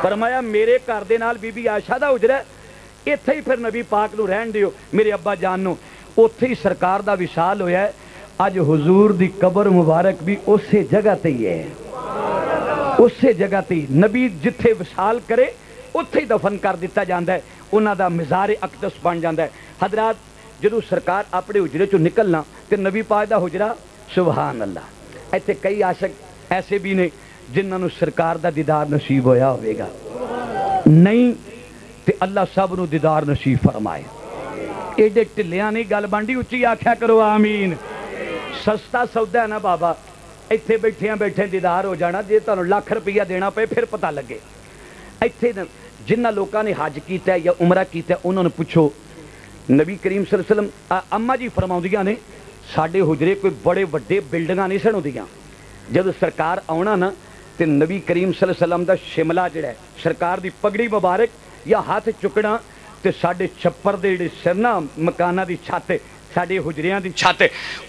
ਫਰਮਾਇਆ ਮੇਰੇ ਘਰ ਦੇ ਨਾਲ ਬੀਬੀ ਆਇਸ਼ਾ ਦਾ ਹੁਜਰਾ ਹੈ। ਇੱਥੇ ਹੀ ਫਿਰ ਨਬੀ ਪਾਕ ਨੂੰ ਰਹਿਣ ਦਿਓ ਮੇਰੇ ਅੱਬਾ ਜਾਨ ਨੂੰ ਉੱਥੇ ਹੀ ਸਰਕਾਰ ਦਾ ਵਿਸ਼ਾਲ ਹੋਇਆ ਹੈ। ਅੱਜ ਹਜ਼ੂਰ ਦੀ ਕਬਰ ਮੁਬਾਰਕ ਵੀ ਉਸੇ ਜਗ੍ਹਾ ਤੇ ਹੀ ਹੈ ਉਸੇ ਜਗ੍ਹਾ ਤੇ ਹੀ ਨਬੀ ਜਿੱਥੇ ਵਿਸ਼ਾਲ ਕਰੇ ਉੱਥੇ ਹੀ ਦਫਨ ਕਰ ਦਿੱਤਾ ਜਾਂਦਾ ਹੈ ਉਹਨਾਂ ਦਾ ਮਜ਼ਾਰ ਅਕਦਸ ਬਣ ਜਾਂਦਾ ਹੈ ਹਜ਼ਰਤ ਜਦੋਂ ਸਰਕਾਰ ਆਪਣੇ ਹੁਜਰੇ ਚੋਂ ਨਿਕਲਣਾ ਤੇ ਨਬੀ ਪਾਕ ਦਾ ਹੁਜਰਾ ਸੁਭਾਨ ਅੱਲਾ ਇੱਥੇ ਕਈ ਆਸ਼ਕ ਐਸੇ ਵੀ ਨੇ ਜਿਨ੍ਹਾਂ ਨੂੰ ਸਰਕਾਰ ਦਾ ਦੀਦਾਰ ਨਸੀਬ ਹੋਇਆ ਹੋਵੇਗਾ ਨਹੀਂ ਤੇ ਅੱਲਾ ਸਭ ਨੂੰ ਦੀਦਾਰ ਨਸੀਬ ਫਰਮਾਏ ਏਡੇ ਢਿੱਲਿਆਂ ਨਹੀਂ ਗੱਲ ਬਣਦੀ, ਉੱਚੀ ਆਖਿਆ ਕਰੋ, ਆਮੀਨ। ਸਸਤਾ ਸੌਦਾ ਨਾ ਬਾਬਾ, ਇੱਥੇ ਬੈਠਿਆਂ ਬੈਠੇ ਦੀਦਾਰ ਹੋ ਜਾਣਾ, ਜੇ ਤੁਹਾਨੂੰ ਲੱਖ ਰੁਪਈਆ ਦੇਣਾ ਪਏ, ਫਿਰ ਪਤਾ ਲੱਗੇ। ਇੱਥੇ ਨਾ ਜਿਨ੍ਹਾਂ ਲੋਕਾਂ ਨੇ ਹੱਜ ਕੀਤਾ ਜਾਂ ਉਮਰਾ ਕੀਤਾ, ਉਹਨਾਂ ਨੂੰ ਪੁੱਛੋ। ਨਬੀ ਕਰੀਮ ਸੱਲੱਲਾਹੁ ਅਲੈहि ਵਸੱਲਮ ਅੰਮਾ ਜੀ ਫਰਮਾਉਂਦੀਆਂ ਨੇ, ਸਾਡੇ ਹੁਜਰੇ ਕੋਈ ਬੜੇ ਵੱਡੇ ਬਿਲਡਿੰਗਾਂ ਨਹੀਂ ਸਣ ਹੁੰਦੀਆਂ ਜਦੋਂ ਸਰਕਾਰ ਆਉਣਾ ਨਾ, ਤੇ ਨਬੀ ਕਰੀਮ ਸੱਲੱਲਾਹੁ ਅਲੈहि ਵਸੱਲਮ ਦਾ ਸ਼ਿਮਲਾ ਜਿਹੜਾ ਸਰਕਾਰ ਦੀ ਪਗੜੀ ਮੁਬਾਰਕ ਜਾਂ ਹੱਥ ਚੁੱਕਣਾ ਤੇ ਸਾਡੇ ਛੱਪਰ ਦੇ ਜਿਹੜੇ ਸਿਰ ਨਾ ਮਕਾਨਾਂ ਦੀ ਛੱਤ ਸਾਡੇ ਹੁਜਰਿਆਂ ਦੀ ਛੱਤ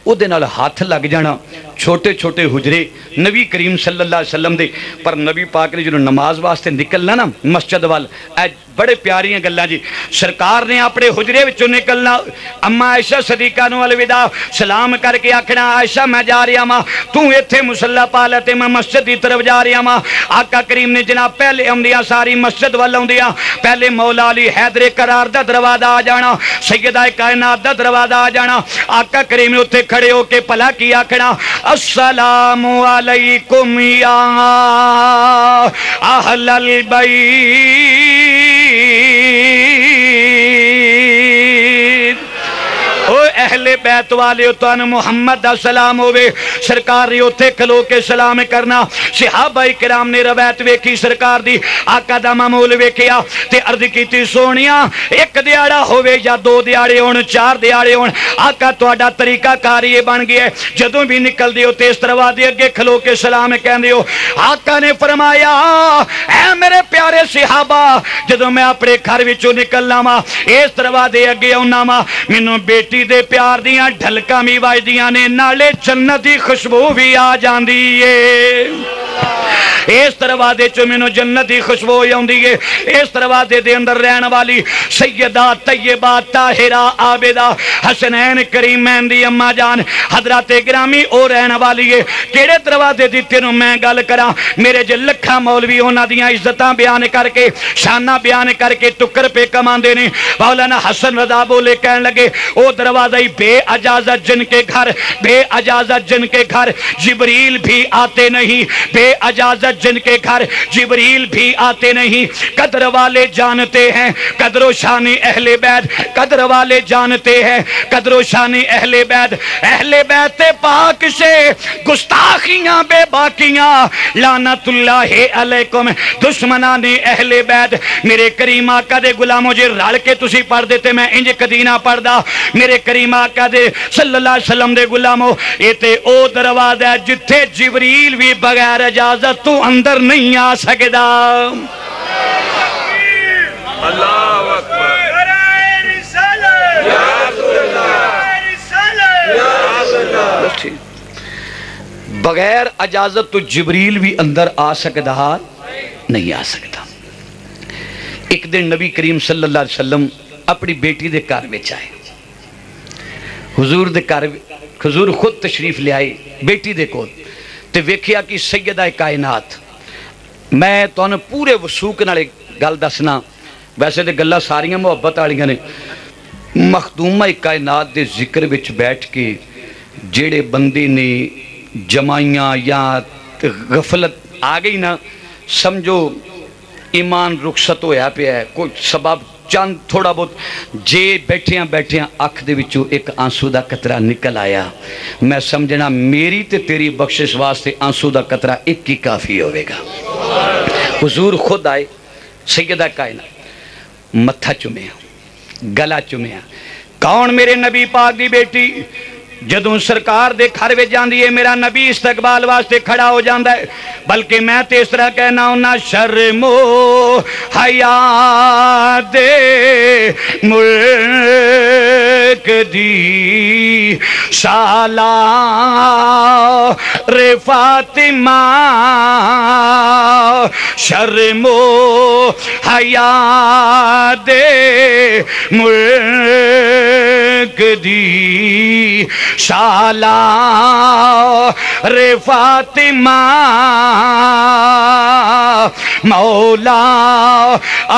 ਉਹਦੇ ਨਾਲ ਹੱਥ ਲੱਗ ਜਾਣਾ। ਛੋਟੇ ਛੋਟੇ ਹੁਜਰੇ ਨਬੀ ਕਰੀਮ ਸੱਲੱਲਾਹੁ ਅਲੈहि ਵਸੱਲਮ ਦੇ ਪਰ ਨਬੀ ਪਾਕ ਨੇ ਜਦੋਂ ਨਮਾਜ਼ ਵਾਸਤੇ ਨਿਕਲਣਾ ਨਾ ਮਸਜਿਦ ਵੱਲ ਐ ਬੜੇ ਪਿਆਰੀਆਂ ਗੱਲਾਂ ਜੀ ਸਰਕਾਰ ਨੇ ਆਪਣੇ ਹੁਜਰੇ ਵਿੱਚੋਂ ਨਿਕਲਣਾ ਅੰਮਾ ਆਇਸ਼ਾ ਸਦੀਕਾ ਨੂੰ ਅਲਵਿਦਾ ਸਲਾਮ ਕਰਕੇ ਆਖਣਾ ਆਇਸ਼ਾ ਮੈਂ ਜਾ ਰਿਹਾ ਮਾਂ ਤੂੰ ਇੱਥੇ ਮੁਸੱਲਾ ਪਾ ਲੈ ਤੇ ਮੈਂ ਮਸਜਿਦ ਦੀ ਤਰਫ ਜਾ ਰਿਹਾ ਮਾਂ ਆਕਾ ਕਰੀਮ ਨੇ ਜਨਾਬ ਪਹਿਲੇ ਆਉਂਦਿਆਂ ਸਾਰੀ ਮਸਜਿਦ ਵੱਲ ਆਉਂਦਿਆਂ ਪਹਿਲੇ ਮੌਲਾ ਅਲੀ ਹੈਦਰੇ ਕਰਾਰ ਦਾ ਦਰਵਾਜ਼ਾ ਆ ਜਾਣਾ ਸੈਯਦਾ ਕਾਇਨਾਤ ਦਾ ਦਰਵਾਜ਼ਾ ਆ ਜਾਣਾ ਆਕਾ ਕਰੀਮ ਉੱਥੇ ਖੜੇ ਹੋ ਕੇ ਭਲਾ ਕੀ ਆਖਣਾ अस्सलाम वालेकुम या अहलल बैत ਅਹਲੇ ਬੈਤ ਵਾਲਿਓ ਤੁਹਾਨੂੰ ਮੁਹੰਮਦ ਦਾ ਸਲਾਮ ਹੋਵੇ। ਸਰਕਾਰ ਨੇ ਉੱਥੇ ਖਲੋ ਕੇ ਸਲਾਮ ਕਰਨਾ। ਸਹਾਬਾਈ ਕਿਰਾਮ ਨੇ ਰਵਾਇਤ ਵੇਖੀ, ਸਰਕਾਰ ਦੀ ਆਕਾ ਦਾ ਮਾਮੂਲ ਵੇਖਿਆ ਤੇ ਅਰਜ਼ ਕੀਤੀ, ਸੋਹਣਿਆ, ਇੱਕ ਦਿਹਾੜਾ ਹੋਵੇ ਜਾਂ ਦੋ ਦਿਹਾੜੇ ਹੋਣ, ਚਾਰ ਦਿਹਾੜੇ ਹੋਣ, ਆਕਾ ਤੁਹਾਡਾ ਤਰੀਕਾ ਕਾਰੀਏ ਬਣ ਗਿਆ ਜਦੋਂ ਵੀ ਨਿਕਲਦੇ ਹੋ ਤੇ ਇਸ ਤਰਵਾ ਦੇ ਅੱਗੇ ਖਲੋ ਕੇ ਸਲਾਮ ਕਹਿੰਦੇ ਹੋ। ਆਕਾ ਨੇ ਫਰਮਾਇਆ, ਐ ਮੇਰੇ ਪਿਆਰੇ ਸਹਾਬਾ, ਜਦੋਂ ਮੈਂ ਆਪਣੇ ਘਰ ਵਿੱਚੋਂ ਨਿਕਲਣਾ ਵਾ, ਇਸ ਤਰਵਾ ਦੇ ਅੱਗੇ ਆਉਣਾ ਵਾ। ਮੈਨੂੰ ਬੇਟੀ ਦੇ प्यार दियाँ ढलका भी वजदियाँ ने नाले जन्नत की खुशबू भी आ जाती है। इस दरवाजे चो मैनू जन्नत की खुशबू आती है इस दरवाजे के अंदर रहने वाली सैयदा तयबा ताहिरा आबेदा, हसनैन करीमैन दी अम्मा जान, हजराते ग्रामी ओ रहने वाली है किड़े दरवाजे की तेन मैं गल करा? मेरे जो लखा मौलवी उन्हों दज्जत बयान करके, शाना बयान करके टुकर पे कमाते ने। मौलाना हसन रजा बोले कह लगे, ओ दरवाज़ा ही बे अजाजत जिनके घर बे अजाजत जिनके घर जबरील भी आते नहीं बे अजाजत जिनके घर जिबरील भी आते नहीं, कदर वाले जानते हैं कदरो शानी अहले बैद कदर वाले जानते हैं कदरो शानी अहले बैद अहले बैत पाक से गुस्ताखियाँ, बेबाकियाँ लानतुल्ला अलैकुम दुश्मना ने अहले बैद मेरे करीमा का दे गुलामो जे रल के तुसी पढ़ देते, मैं इंज कदीना पढ़दा। मेरे करीमा का दे सल्लल्लाहु अलैहि वसल्लम दे गुलामो ए ते ओ दरवाज़ा है जिथे जिबरील भी बगैर इजाज़त तू अंदर नहीं आ सकता बगैर इजाज़त तो जबरील भी अंदर आ सकता नहीं आ सकता एक दिन नबी करीम सल्लल्लाहु अलैहि वसल्लम अपनी बेटी के घर में आए। हजूर के घर हजूर खुद तशरीफ़ लियाए बेटी के कोल। ਤੇ ਵੇਖਿਆ ਕਿ ਸੈਯਦਾ ਕਾਇਨਾਤ। ਮੈਂ ਤੁਹਾਨੂੰ ਪੂਰੇ ਵਸੂਕ ਨਾਲ ਇੱਕ ਗੱਲ ਦੱਸਣਾ। ਵੈਸੇ ਤੇ ਗੱਲਾਂ ਸਾਰੀਆਂ ਮੁਹੱਬਤ ਵਾਲੀਆਂ ਨੇ। ਮਖਦੂਮਾ ਕਾਇਨਾਤ ਦੇ ਜ਼ਿਕਰ ਵਿੱਚ ਬੈਠ ਕੇ ਜਿਹੜੇ ਬੰਦੇ ਨੇ ਜਮਾਈਆਂ ਜਾਂ ਗਫਲਤ ਆ ਗਈ ਨਾ, ਸਮਝੋ ਈਮਾਨ ਰੁਖਸਤ ਹੋਇਆ ਪਿਆ ਕੋਈ ਸਬਬ ਚੰਦ ਥੋੜਾ ਬਹੁਤ। ਜੇ ਬੈਠਿਆਂ ਬੈਠਿਆਂ ਅੱਖ ਦੇ ਵਿੱਚੋਂ ਇੱਕ ਆਂਸੂ ਦਾ ਕਤਰਾ ਨਿਕਲ ਆਇਆ, ਮੈਂ ਸਮਝਣਾ ਮੇਰੀ ਤੇ ਤੇਰੀ ਬਖਸ਼ਿਸ਼ ਵਾਸਤੇ ਆਂਸੂ ਦਾ ਕਤਰਾ ਇੱਕ ਹੀ ਕਾਫੀ ਹੋਵੇਗਾ। ਹਜ਼ੂਰ ਖੁਦ ਆਏ, ਸੈਯਦਾ ਕਾਇਨਾਤ, ਮੱਥਾ ਚੁੰਮਿਆ, ਗਲਾ ਚੁੰਮਿਆ। ਕੌਣ ਮੇਰੇ ਨਬੀ ਪਾਕ ਦੀ ਬੇਟੀ? ਜਦੋਂ ਸਰਕਾਰ ਦੇ ਘਰ ਵਿੱਚ ਜਾਂਦੀ ਹੈ ਮੇਰਾ ਨਬੀ ਇਸਤਕਬਾਲ ਵਾਸਤੇ ਖੜਾ ਹੋ ਜਾਂਦਾ ਹੈ ਬਲਕਿ ਮੈਂ ਤੇ ਇਸ ਤਰ੍ਹਾਂ ਕਹਿਣਾ ਉਹਨਾਂ ਸ਼ਰਮੋ ਹਯਾ ਦੇ ਮੁਲਕ ਦੀ ਸਾਲਾ ਰੇ ਫਾਤਿਮਾ ਸ਼ਰਮੋ ਹਯਾ ਦੇ ਮੁਲਕ ਦੀ शाला रे फातिमा, मौला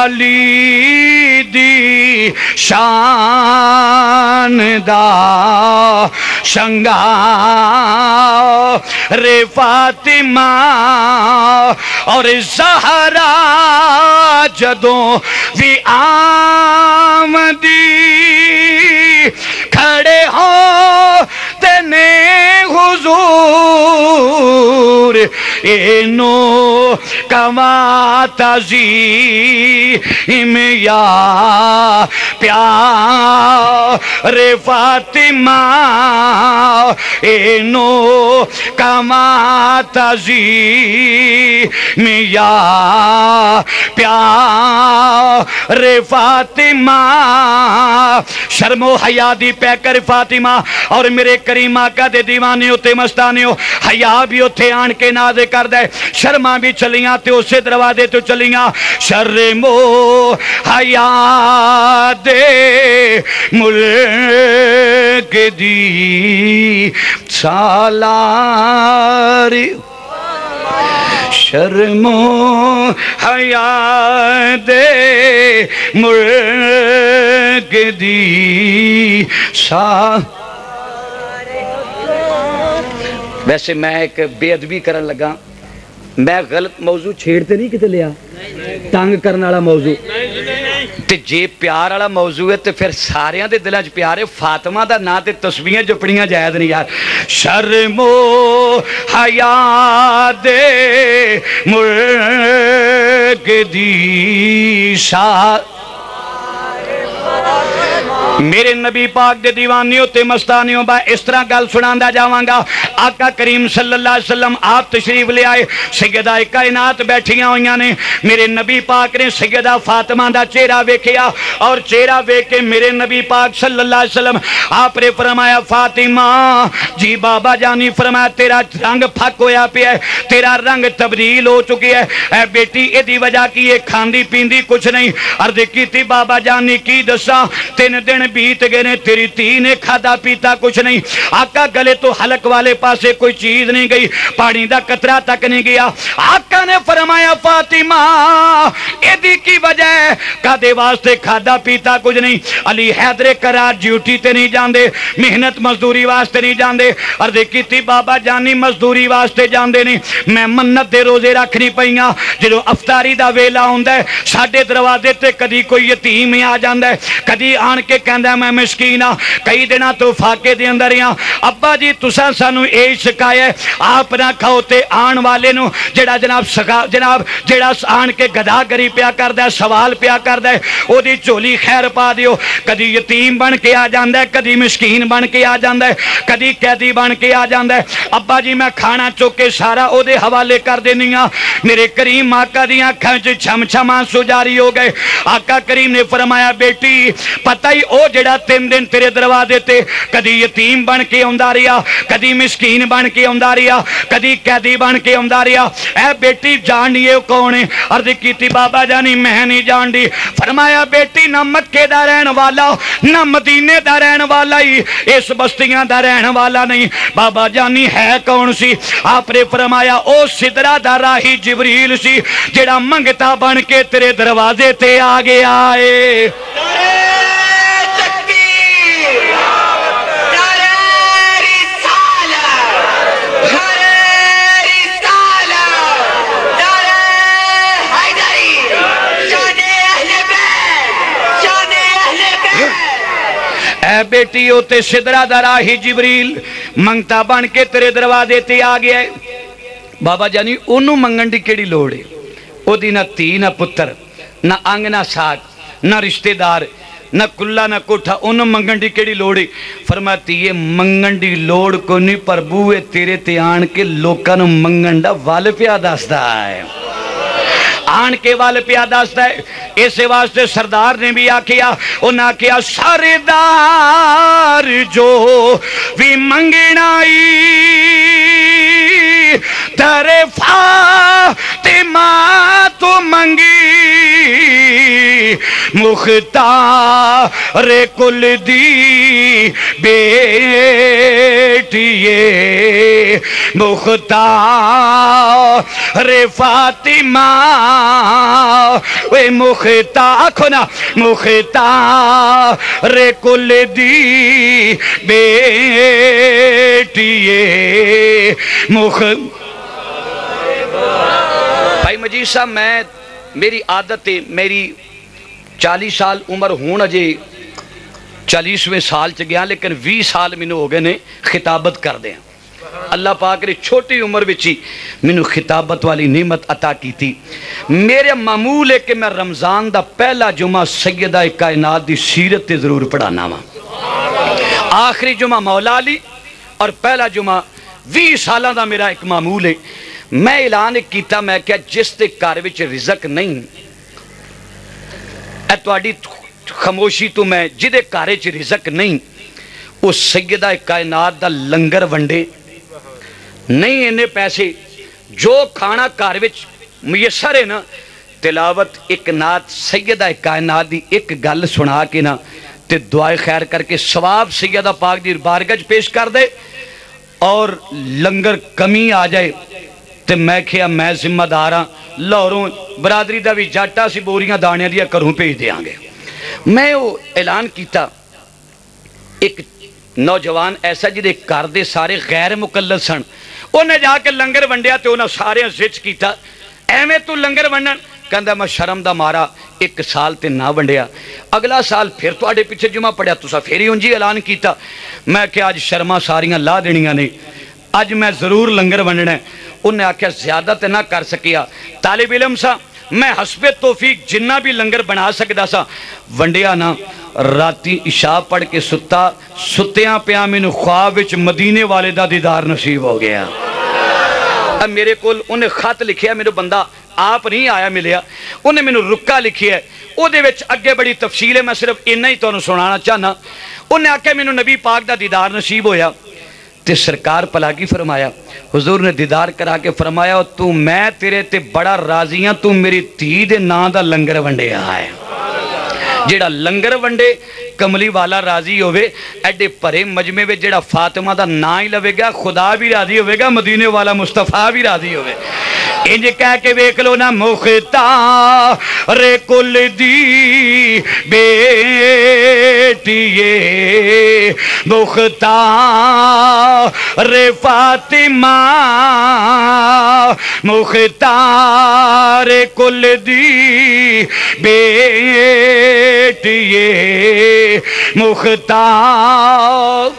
अली दी शानदा शंगा रे फातिमा और जहरा जदों भी आमदी खड़े हो तेने हुजूर। इनो कमाता जी इमया प्यार फातिमा इनो कमाता जी मिया प्यार फातिमा। शर्मो हया दी पै कर फातिमा, और मेरे करीमा का दीवाने उते मस्ताने हया भी उते आन के ना दे कर दे शर्मा भी चलियाँ, ते उसे दरवाजे तो चलियाँ। शर्मो हया दे मुल्क दी सालारी। शर्मो हया दे मुल्क दी सा ਵੈਸੇ ਮੈਂ ਇੱਕ ਬੇਅਦਬੀ ਕਰਨ ਲੱਗਾ। ਮੈਂ ਗਲਤ ਮੌਜੂ ਛੇੜ ਤੇ ਨਹੀਂ ਕਿਤੇ ਲਿਆ? ਤੰਗ ਕਰਨ ਵਾਲਾ ਮੌਜੂ। ਤੇ ਜੇ ਪਿਆਰ ਵਾਲਾ ਮੌਜੂ ਹੈ ਤੇ ਫਿਰ ਸਾਰਿਆਂ ਦੇ ਦਿਲਾਂ 'ਚ ਪਿਆਰ ਹੈ। ਫਾਤਿਮਾ ਦਾ ਨਾਂ ਤੇ ਤਸਵੀਰਾਂ ਜਪਣੀਆਂ ਜਾਇਦ ਨਹੀਂ ਯਾਰ। ਸ਼ਰਮੋ ਹਯਾ ਦੇ ਮੁਰਗ ਸ਼ਾ मेरे नबी पाक दे दीवानियों मस्तानियों बा, इस तरह गल सुनांदा जावांगा। आका करीम सल्लल्लाहु आप तशरीफ़ ले आए कायनात बैठियाँ हुई ने। मेरे नबी पाक ने सैयदा फातिमा दा चेहरा वेखिया और चेहरा वेख के मेरे नबी पाक सल्लल्लाहु अलैहि आप ने फरमाया, फातिमा, जी बाबा जानी, फरमाया, तेरा रंग फक होया पिया तेरा रंग तब्दील हो चुकी है। ए बेटी, एदी वजह की है खांदी पींदी कुछ नहीं, अर्ज़ की बाबा जानी, की दसा तीन दिन बीत गए ने तेरी धी ने खादा पीता कुछ नहीं। आका गले तो हलक वाले पासे कोई चीज़ नहीं गई, पानी का कतरा तक नहीं गया। आका ने फरमाया, फातिमा एदी वजह? कदे वास्ते खादा पीता कुछ नहीं। अली हैदरे करार ड्यूटी ते नहीं जाते मेहनत मजदूरी वास्ते नहीं जाते और देखी बाबा जानी मजदूरी वास्ते जाते नहीं मैं मन्नत के रोज़े रखनी पई जो अफतारी का वेला आता है, साढ़े दरवाजे ते कदी कोई यतीम आ जाता है, कदी आन के कहता मैं मुश्किन हाँ कई दिन तो फाके दे अंदर हाँ अब्बा जी, तुसा सानू यही सिखाया आप ना खाओ तो आने वाले जड़ा जनाब सखा जनाब जड़ा आन के गदा ਗਦਾਗਰੀ ਪਿਆ ਕਰਦਾ, ਸਵਾਲ ਪਿਆ ਕਰਦਾ, ਉਹਦੀ ਝੋਲੀ ਖੈਰ ਪਾ ਦਿਓ। ਕਦੀ ਯਤੀਮ ਬਣ ਕੇ ਆ ਜਾਂਦਾ, ਕਦੀ ਮਿਸਕੀਨ ਬਣ ਕੇ ਆ ਜਾਂਦਾ, ਕਦੀ ਕੈਦੀ ਬਣ ਕੇ ਆ ਜਾਂਦਾ। ਅੱਬਾ ਜੀ, ਮੈਂ ਖਾਣਾ ਚੁੱਕ ਕੇ ਸਾਰਾ ਉਹਦੇ ਹਵਾਲੇ ਕਰ ਦੇਣੀ ਆ ਮੇਰੇ ਕਰੀਮ ਆਕਾ ਦੀਆਂ ਅੱਖਾਂ 'ਚ ਛਮ ਛਮਾਂ ਸੁਜਾਰੀ ਹੋ ਗਏ। ਆਕਾ ਕਰੀਮ ਨੇ ਫਰਮਾਇਆ, ਬੇਟੀ, ਪਤਾ ਹੀ ਉਹ ਜਿਹੜਾ ਤਿੰਨ ਦਿਨ ਤੇਰੇ ਦਰਵਾਜ਼ੇ ਤੇ ਕਦੀ ਯਤੀਮ ਬਣ ਕੇ ਆਉਂਦਾ ਰਿਹਾ, ਕਦੀ ਮਸ਼ਕੀਨ ਬਣ ਕੇ ਆਉਂਦਾ ਰਿਹਾ, ਕਦੀ ਕੈਦੀ ਬਣ ਕੇ ਆਉਂਦਾ ਰਿਹਾ। ਐ ਬੇਟੀ ਜਾਣਦੀ ਏ ਉਹ ਕੌਣ ਹੈ? ਅਰਜ਼ ਕੀਤੀ, ਬਾਬਾ पापा जानी मैं नहीं जान दी फरमाया, बेटी ना मक्के का रहन वाला? ना मदीने का रहन वाला ही। इस बस्तियाँ का रहन वाला नहीं। बाबा जानी है कौन सी? आपने फरमाया, ओ सिदरा का राही जबरील सी, जड़ा मंगता बन के तेरे दरवाजे ते आ गया है बेटी उते सिदरा दरा ही जिबरील। मंगता बन के तेरे दरवाजे ते आ गया बाबा जानी ओनू मंगन की केड़ी लोड़ है? ना धी, ना पुत्र ना अंग, ना साथ ना रिश्तेदार, ना कुल्ला, ना कोठा ओनू मंगन की केड़ी लोड़ है? फरमाती है मंगन की लोड़ को नहीं प्रभु तेरे ते आन के लोगों मंगन का वल पिया दसदा है। आन के वाल पिया दसद इस वास्ते सरदार ने भी आखिया, उन्हें आखिया, सरदार जो भी मंगनाई दरफा तिमा तू मंगी। मुख्तार कुल दी बेटिए। मुख्तार फातिमा। वे मुख्ता आखो ना। मुख्तार कुल दी बेटिए। मुख भाई मजीद साहब, मैं मेरी आदत है मेरी चालीस साल उम्र हूँ अजे चालीसवें साल च गया लेकिन भी साल मैनू हो गए ने खिताबत कर दें अल्लाह पाक ने छोटी उम्र में ही मैनू खिताबत वाली नियमत अता की थी मेरे मामूल है कि मैं रमज़ान का पहला जुमा सैयदा कायनात की सीरत से ज़रूर पढ़ाना वा। आखिरी जुमा मौला अली और पहला जुमा भी साल का मेरा एक मामूल है। मैं ऐलान किया मैं क्या जिस घर रिजक नहीं ਇਹ ਤੁਹਾਡੀ ਖਮੋਸ਼ੀ ਤੋਂ ਮੈਂ ਜਿਹਦੇ ਘਰ 'ਚ ਰਿਜ਼ਕ ਨਹੀਂ, ਉਹ ਸੈਯਦਾ ਕਾਇਨਾਤ ਦਾ ਲੰਗਰ ਵੰਡੇ। ਨਹੀਂ ਇੰਨੇ ਪੈਸੇ, ਜੋ ਖਾਣਾ ਘਰ ਵਿੱਚ ਮੁਯਸਰ ਹੈ ਨਾ, ਤਿਲਾਵਤ ਇੱਕ ਨਾਤ ਸੈਯਦਾ ਕਾਇਨਾਤ ਦੀ ਇੱਕ ਗੱਲ ਸੁਣਾ ਕੇ ਨਾ, ਤੇ ਦੁਆਏ ਖੈਰ ਕਰਕੇ ਸਵਾਬ ਸੈਯਦਾ ਪਾਕ ਦੀ ਬਾਰਗਾਹ ਪੇਸ਼ ਕਰ ਦੇ, ਔਰ ਲੰਗਰ ਕਮੀ ਆ ਜਾਏ। ਤੇ ਮੈਂ ਕਿਹਾ, ਮੈਂ ਜ਼ਿੰਮੇਦਾਰ ਹਾਂ। ਲਾਹੌਰੋਂ ਬਰਾਦਰੀ ਦਾ ਵੀ ਜਾਟਾ ਸੀ ਬੋਰੀਆਂ ਦਾਣਿਆਂ ਦੀਆਂ ਘਰੋਂ ਭੇਜ ਦੇਾਂਗੇ ਮੈਂ ਉਹ ਐਲਾਨ ਕੀਤਾ। ਇੱਕ ਨੌਜਵਾਨ ਐਸਾ ਜਿਹਦੇ ਘਰ ਦੇ ਸਾਰੇ ਗੈਰ ਮੁਕੱਲਦ ਸਨ। ਉਹਨੇ ਜਾ ਕੇ ਲੰਗਰ ਵੰਡਿਆ ਤੇ ਉਹਨਾਂ ਸਾਰਿਆਂ ਜ਼ਿੱਚ ਕੀਤਾ। ਐਵੇਂ ਤੂੰ ਲੰਗਰ ਵੰਡਣ? ਕਹਿੰਦਾ, ਮੈਂ ਸ਼ਰਮ ਦਾ ਮਾਰਾ, ਇੱਕ ਸਾਲ ਤੇ ਨਾ ਵੰਡਿਆ। ਅਗਲਾ ਸਾਲ ਫਿਰ ਤੁਹਾਡੇ ਪਿੱਛੇ ਜੁਮਾ ਪੜਿਆ। ਤੁਸੀਂ ਫੇਰ ਹੀ ਉਂਝੀ ਐਲਾਨ ਕੀਤਾ। ਮੈਂ ਕਿਹਾ, ਅੱਜ ਸ਼ਰਮਾ ਸਾਰੀਆਂ ਲਾ ਦੇਣੀਆਂ ਨੇ। ਅੱਜ ਮੈਂ ਜ਼ਰੂਰ ਲੰਗਰ ਵੰਡਣਾ ਉਹਨੇ ਆਖਿਆ, ਜ਼ਿਆਦਾ ਤੇ ਨਾ ਕਰ ਸਕਿਆ। ਤਾਲਿਬ ਇਲਮ ਸਾਂ, ਮੈਂ ਹਸਬੇ ਤੋਫੀਕ ਜਿੰਨਾ ਵੀ ਲੰਗਰ ਬਣਾ ਸਕਦਾ ਸਾਂ। ਵੰਡਿਆ ਨਾ, ਰਾਤੀ ਇਸ਼ਾ ਪੜ ਕੇ ਸੁੱਤਾ, ਸੁੱਤਿਆਂ ਪਿਆ ਮੈਨੂੰ ਖੁਆਬ ਵਿੱਚ ਮਦੀਨੇ ਵਾਲੇ ਦਾ ਦੀਦਾਰ ਨਸੀਬ ਹੋ ਗਿਆ। ਆ ਮੇਰੇ ਕੋਲ ਉਹਨੇ ਖਤ ਲਿਖਿਆ, ਮੈਨੂੰ ਬੰਦਾ ਆਪ ਨਹੀਂ ਆਇਆ ਮਿਲਿਆ। ਉਹਨੇ ਮੈਨੂੰ ਰੁੱਕਾ ਲਿਖਿਆ ਉਹਦੇ ਵਿੱਚ ਅੱਗੇ ਬੜੀ ਤਫਸੀਲ ਹੈ, ਮੈਂ ਸਿਰਫ ਇੰਨਾ ਹੀ ਤੁਹਾਨੂੰ ਸੁਣਾਉਣਾ ਚਾਹਨਾ ਉਹਨੇ ਆਖਿਆ, ਮੈਨੂੰ ਨਬੀ ਪਾਕ ਦਾ ਦੀਦਾਰ ਨਸੀਬ ਹੋਇਆ। ते सरकार भला की फरमाया? हजूर ने दीदार करा के फरमाया, तू, मैं तेरे ते बड़ा राज़ी हाँ तू मेरी धी के ना का लंगर वंडिया है। ਜਿਹੜਾ ਲੰਗਰ ਵੰਡੇ ਕਮਲੀ ਵਾਲਾ ਰਾਜ਼ੀ ਹੋਵੇ ਐਡੇ ਭਰੇ ਮਜਮੇ ਵਿੱਚ ਜਿਹੜਾ ਫਾਤਿਮਾ ਦਾ ਨਾਂ ਹੀ ਲਵੇਗਾ ਖੁਦਾ ਵੀ ਰਾਜ਼ੀ ਹੋਵੇਗਾ ਮਦੀਨੇ ਵਾਲਾ ਮੁਸਤਫਾ ਵੀ ਰਾਜ਼ੀ ਹੋਵੇ ਇੰਜ ਕਹਿ ਕੇ ਵੇਖ ਲੋ ਨਾ ਮੁਖਤਾਰ ਕੁਲ ਦੀ ਬੇਟੀਏ ਮੁਖਤਾਰ ਫਾਤਿਮਾ ਮੁਖਤਾਰ ਕੁਲ ਦੀ बेटिए मुख्तार।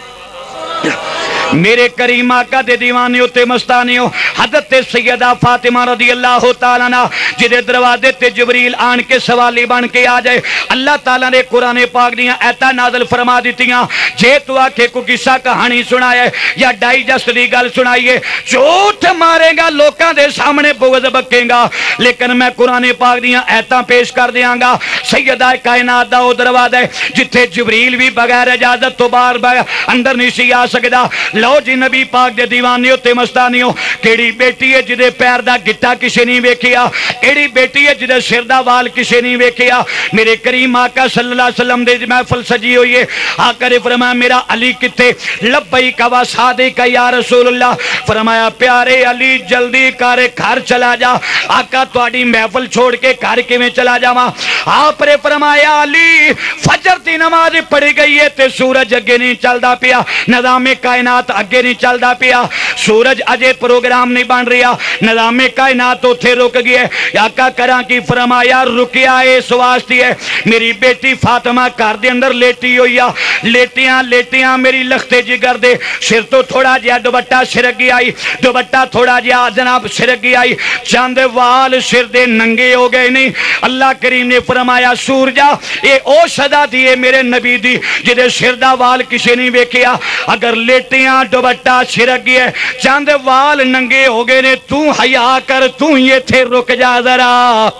मेरे करीम आका दे दीवाने उत्ते मस्तानियो, हज़रत सैयदा फातिमा रदी अल्लाह तआला ना, जिदे दरवाजे ते जबरील आन के सवाली बन के आ जाए। अल्लाह ताला ने कुरान पाक दियाँ ऐता नाज़िल फरमा दित्तियाँ जे तू आखे को किस्सा कहानी सुनाए या डाइजेस्ट दी गल सुनाइए, झूठ मारेगा लोकां दे सामने बुगज बकेगा। लेकिन मैं कुरान पाक दियाँ ऐतां पेश कर दियांगा। सैयदा कायनात दा ओ दरवाज़ा है जिथे जबरील भी बगैर इजाज़त तो बगैर अंदर नहीं सी आ सकदा। लो जी नबी पाक दे दीवानी ते मस्तानी केड़ी बेटी है जिदे पैर दा गिट्टा किसे नहीं वेखिया एड़ी बेटी है जिदे सिर दा वाल किसे नहीं वेखिया मेरे करीम आका सल्लल्लाहु अलैहि वसल्लम दे महफिल सजी हुई है आकर फरमाया मेरा अली किथे लबई कवा सादिक या रसूलुल्लाह फरमाया प्यारे अली जल्दी कर घर चला जा आका तुम्हारी महफिल छोड़ के घर किवें चला जावा आप रे फरमाया अली फजर की नमाज़ पड़ी गई है ते सूरज अगे नहीं चलता पिया निजामे कायनात कायनात अगे नहीं चलता पिया। सूरज अजय प्रोग्राम नहीं बन रहा निजामे कायनात उथे रुक गए। आका करा की फरमाया, रुकिया इस वास्ते है मेरी बेटी फातिमा घर के अंदर लेटी हुई आ लेटिया लेटिया मेरी लखते जिगर दे। सिर तो थोड़ा जहा दुपट्टा सिरगी आई। दुपट्टा थोड़ा जहा जनाब सिरगी आई। चंद वाल सिर दे नंगे हो गए नहीं। अल्लाह करीम ने फरमाया, सूरजा ये सदा दी मेरे नबी दी, जिदे सिर का वाल किसी नहीं वेखिया अगर लेटिया दुपट्टा छिड़क गया। चंद वाल नंगे हो गए ने, तू हया कर, तू ही इथे रुक जा जरा।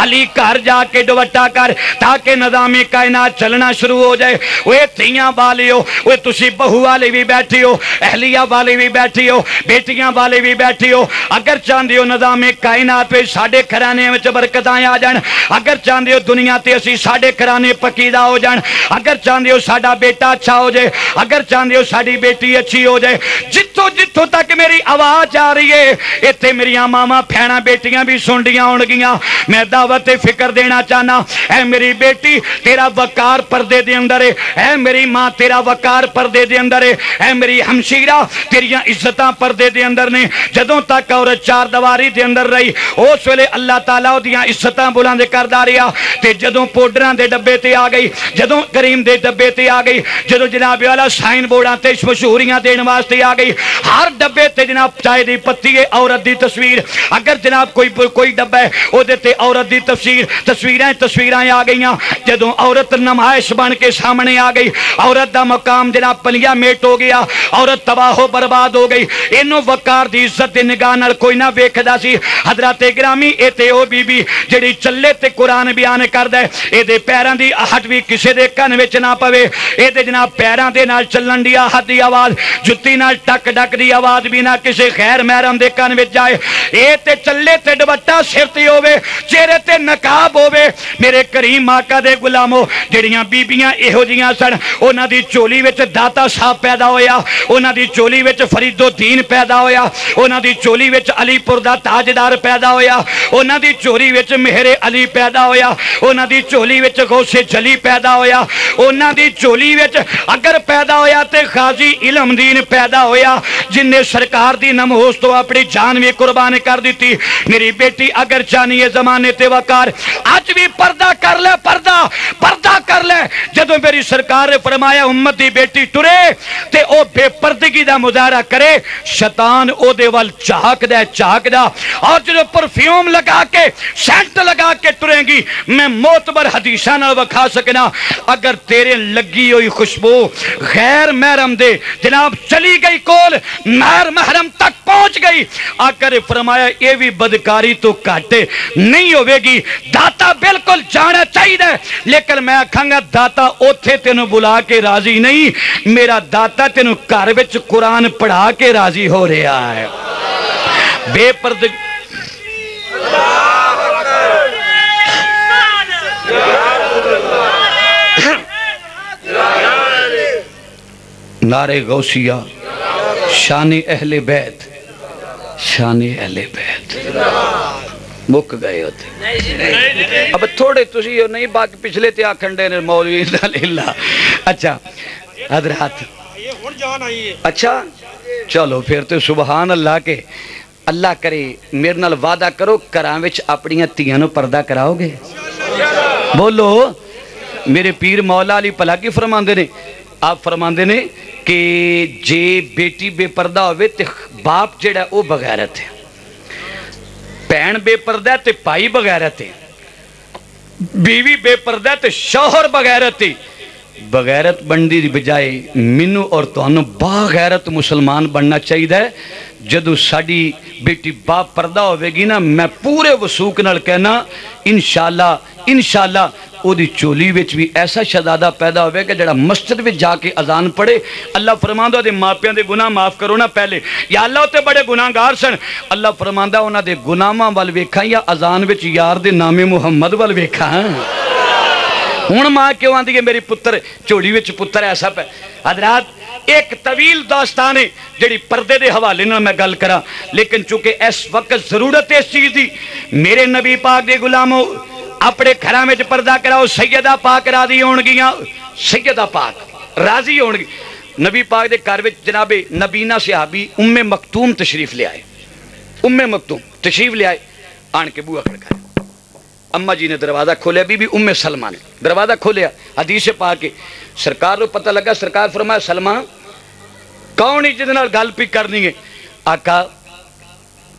अली घर जाके दुपट्टा कर, ताकि निजामे कायनात चलना शुरू हो जाए। वे तिया वाले हो, वे तुम बहू वाले भी बैठी हो, अहलिया वाले भी बैठी हो, बेटिया वाले भी बैठी हो। अगर चाहते हो निजामे कायनात साढ़े घराने बरकत आ जाए अगर चाहते हो दुनिया से असी साढ़े खराने पकीदा हो जाए अगर चाहते हो साडा बेटा अच्छा हो जाए, अगर चाहते हो सा बेटी अच्छी हो जाए जितों जितों तक मेरी आवाज़ आ रही है इतने मेरिया मावा भैन बेटिया भी सुन रही हो मैं दावत फ़िक्र देना चाहना। है मेरी बेटी, तेरा वकार पर्दे अंदर है। मेरी माँ, तेरा वकार पर्दे अंदर है। मेरी हमशीरा, तेरिया इज़्ज़त पर्दे अंदर ने। जदों तक औरत चार दवारी दे अंदर रही, उस वेले अल्लाह ताला इज्जतां बुलंद करदा रहा। जदों पाउडरां दे डब्बे आ गई, जदों करीम दे डब्बे आ गई, जदों जनाब वाला साइन बोर्डां ते मशहूरियाँ देने वास्ते आ गई, हर डब्बे जनाब दी पत्ती है औरत दी तस्वीर। अगर जनाब कोई कोई डब्बा है ओदे औरत ਦੀ ਤਫਸੀਰ ਤਸਵੀਰਾਂ ਤਸਵੀਰਾਂ ਆ ਗਈਆਂ। ਜਦੋਂ ਔਰਤ ਨਮਾਇਸ਼ ਬਣ ਕੇ ਸਾਹਮਣੇ ਆ ਗਈ, ਔਰਤ ਦਾ ਮਕਾਮ ਜਨਾਬ ਪਲੀਆ ਮੇਟ ਹੋ ਗਿਆ, ਔਰਤ ਤਬਾਹੋ ਬਰਬਾਦ ਹੋ ਗਈ। ਇਹਨੂੰ ਵਕਾਰ ਦੀ ਇੱਜ਼ਤ ਦੀ ਨਿਗਾਹ ਨਾਲ ਕੋਈ ਨਾ ਵੇਖਦਾ ਸੀ। ਹਜ਼ਰਤ ਗ੍ਰਾਮੀ ਇਹ ਤੇ ਉਹ ਬੀਬੀ ਜਿਹੜੀ ਚੱਲੇ ਤੇ ਕੁਰਾਨ ਬਿਆਨ ਕਰਦਾ ਇਹਦੇ ਪੈਰਾਂ ਦੀ ਆਹਟ ਵੀ ਕਿਸੇ ਦੇ ਕੰਨ ਵਿੱਚ ਨਾ ਪਵੇ। ਇਹਦੇ ਜਨਾਬ ਪੈਰਾਂ ਦੇ ਨਾਲ ਚੱਲਣ ਦੀ ਆਹਟ ਦੀ ਆਵਾਜ਼, ਜੁੱਤੀ ਨਾਲ ਟਕ ਡੱਕ ਦੀ ਆਵਾਜ਼ ਵੀ ਨਾ ਕਿਸੇ ਖੈਰ ਮਹਿਰਮ ਦੇ ਕੰਨ ਵਿੱਚ ਜਾਏ ਇਹ ਤੇ ਚੱਲੇ ਤੇ ਦੁਪੱਟਾ ਸਿਰ ਤੇ ਹੋਵੇ, ਚਿਹਰੇ ते नकाब होवे। मेरे करीम आका दे गुलामो जड़ियाँ बीबियाँ इहो सन उन्हां दी चोली विच दाता साहब पैदा होया, उन्हां दी चोली विच फरीदुद्दीन पैदा होया, उन्हां दी चोली विच अलीपुर दा ताजदार पैदा होया, उन्हां दी चोली विच मेरे अली पैदा होया, उन्हां दी चोली विच गौसे जली पैदा होया, उन्हां दी चोली विच अगर पैदा होया ते खाजी इलमदीन पैदा होया जिन्हें सरकार की नमहोश तो अपनी जान भी कुर्बान कर दी मेरी बेटी अगर जानिए जमाने ते सेवा कर। अज भी पर्दा कर ले पर्दा पर्दा कर ले। जो मेरी सरकार ने फरमाया, उम्मत की बेटी तुरे तो वह बेपरदगी का मुजाहरा करे। शैतान ओदे वाल झाकद झाकद और जो परफ्यूम लगा के सेंट लगा के तुरेगी, मैं मोतबर हदीसा ना विखा सकना। अगर तेरे लगी हुई खुशबू, गैर महरम दे, जनाब, चली गई कोल, महर महरम तक पहुँच गई। आकर फरमाया, ये भी बदकारी तो घट नहीं होगी दाता बिल्कुल जाना चाहिए। लेकिन मैं आखांगा दाता ओथे तेन बुला के राज़ी नहीं मेरा दाता तेन घर कुरान पढ़ा के राज़ी हो रहा है बेपर्द नारे गौसिया शानी अहले बैत शानी अहले बैत ਮੁੱਕ ਗਏ ਉੱਥੇ। ਅਬ ਥੋੜੇ ਤੁਸੀਂ ਉਹ ਨਹੀਂ, ਬਾਕੀ ਪਿਛਲੇ ਤੇ ਆਖਣ ਦੇ ਨੇ ਮੌਲਵੀ ਦਾ ਲੀਲਾ। ਅੱਛਾ ਹਜ਼ਰਤ ਇਹ ਹੁਣ ਜਾਨ ਆਈ ਹੈ ਅੱਛਾ, ਚਲੋ ਫਿਰ ਤੇ ਸੁਭਾਨ ਅੱਲਾ ਕੇ। ਅੱਲਾ ਕਰੇ, ਮੇਰੇ ਨਾਲ ਵਾਦਾ ਕਰੋ, ਘਰਾਂ ਵਿੱਚ ਆਪਣੀਆਂ ਧੀਆਂ ਨੂੰ ਪਰਦਾ ਕਰਾਓਗੇ? ਬੋਲੋ, ਮੇਰੇ ਪੀਰ ਮੌਲਾ ਅਲੀ ਭਲਾ ਕੀ ਫਰਮਾਉਂਦੇ ਨੇ? ਆਪ ਫਰਮਾਉਂਦੇ ਨੇ ਕਿ ਜੇ ਬੇਟੀ ਬੇਪਰਦਾ ਹੋਵੇ ਤੇ ਬਾਪ ਜਿਹੜਾ ਉਹ ਬਗੈਰਤ ਹੈ। ਭੈਣ ਬੇਪਰਦਾ ਤੇ ਭਾਈ ਬਗੈਰਤ ਹੈ ਬੀਵੀ ਬੇਪਰਦਾ ਤੇ ਸ਼ੌਹਰ ਬਗੈਰਤ ਹੈ ਬਗੈਰਤ ਬਣਦੀ ਦੀ ਬਜਾਏ ਮੈਨੂੰ ਔਰ ਤੁਹਾਨੂੰ ਬਾਗੈਰਤ ਮੁਸਲਮਾਨ ਬਣਨਾ ਚਾਹੀਦਾ ਹੈ। ਜਦੋਂ ਸਾਡੀ ਬੇਟੀ ਬਾ ਪਰਦਾ ਹੋਵੇਗੀ ਨਾ, ਮੈਂ ਪੂਰੇ ਵਸੂਕ ਨਾਲ ਕਹਿਣਾ, ਇਨਸ਼ਾਅੱਲਾ ਇਨਸ਼ਾਅੱਲਾ, ਉਹਦੀ ਚੋਲੀ ਵਿੱਚ ਵੀ ਐਸਾ ਸ਼ਹਜ਼ਾਦਾ ਪੈਦਾ ਹੋਵੇਗਾ ਜਿਹੜਾ ਮਸਜਿਦ ਵਿੱਚ ਜਾ ਕੇ ਅਜ਼ਾਨ ਪੜੇ ਅੱਲਾ ਫਰਮਾਉਂਦਾ ਉਹਦੇ ਮਾਪਿਆਂ ਦੇ ਗੁਨਾਹ ਮਾਫ ਕਰੋ ਨਾ ਪਹਿਲੇ। ਯਾ ਅੱਲਾ ਉੱਤੇ ਬੜੇ ਗੁਨਾਹਗਾਰ ਸਨ। ਅੱਲਾ ਫਰਮਾਉਂਦਾ ਉਹਨਾਂ ਦੇ ਗੁਨਾਹਾਂ ਵੱਲ ਵੇਖਾਂ ਜਾਂ ਅਜ਼ਾਨ ਵਿੱਚ ਯਾਰ ਦੇ ਨਾਮੇ ਮੁਹੰਮਦ ਵੱਲ ਵੇਖਾਂ। ਹੁਣ ਮਾਂ ਕਿਉਂ ਆਂਦੀ ਹੈ, ਮੇਰੀ ਪੁੱਤਰ, ਝੋਲੀ ਵਿੱਚ ਪੁੱਤਰ ਐਸਾ ਪੈ ਹਜ਼ਰਤ एक तवील दास्तान है जी पर हवाले मैं गल करा। लेकिन चूँकि इस वक्त ज़रूरत इस चीज़ की मेरे नबी पाक के गुलामो, अपने घर में परदा कराओ, सैयदा पाक राज़ी हो सैयदा पाक राज़ी हो नबी पाक के घर में जनाबे नबीना सिहाबी उम्मे मखतूम तशरीफ़ लियाए उम्मे मखतूम तशरीफ़ लियाए आए के बूहा खड़काया अम्मा जी ने दरवाज़ा खोलिया, बीबी उम्मे सलमा ने। दरवाज़ा खोलिया, हदीस पा के सरकार को पता लगा, सरकार फरमाया सलमा कौन है जिद गल पी करनी है? आका,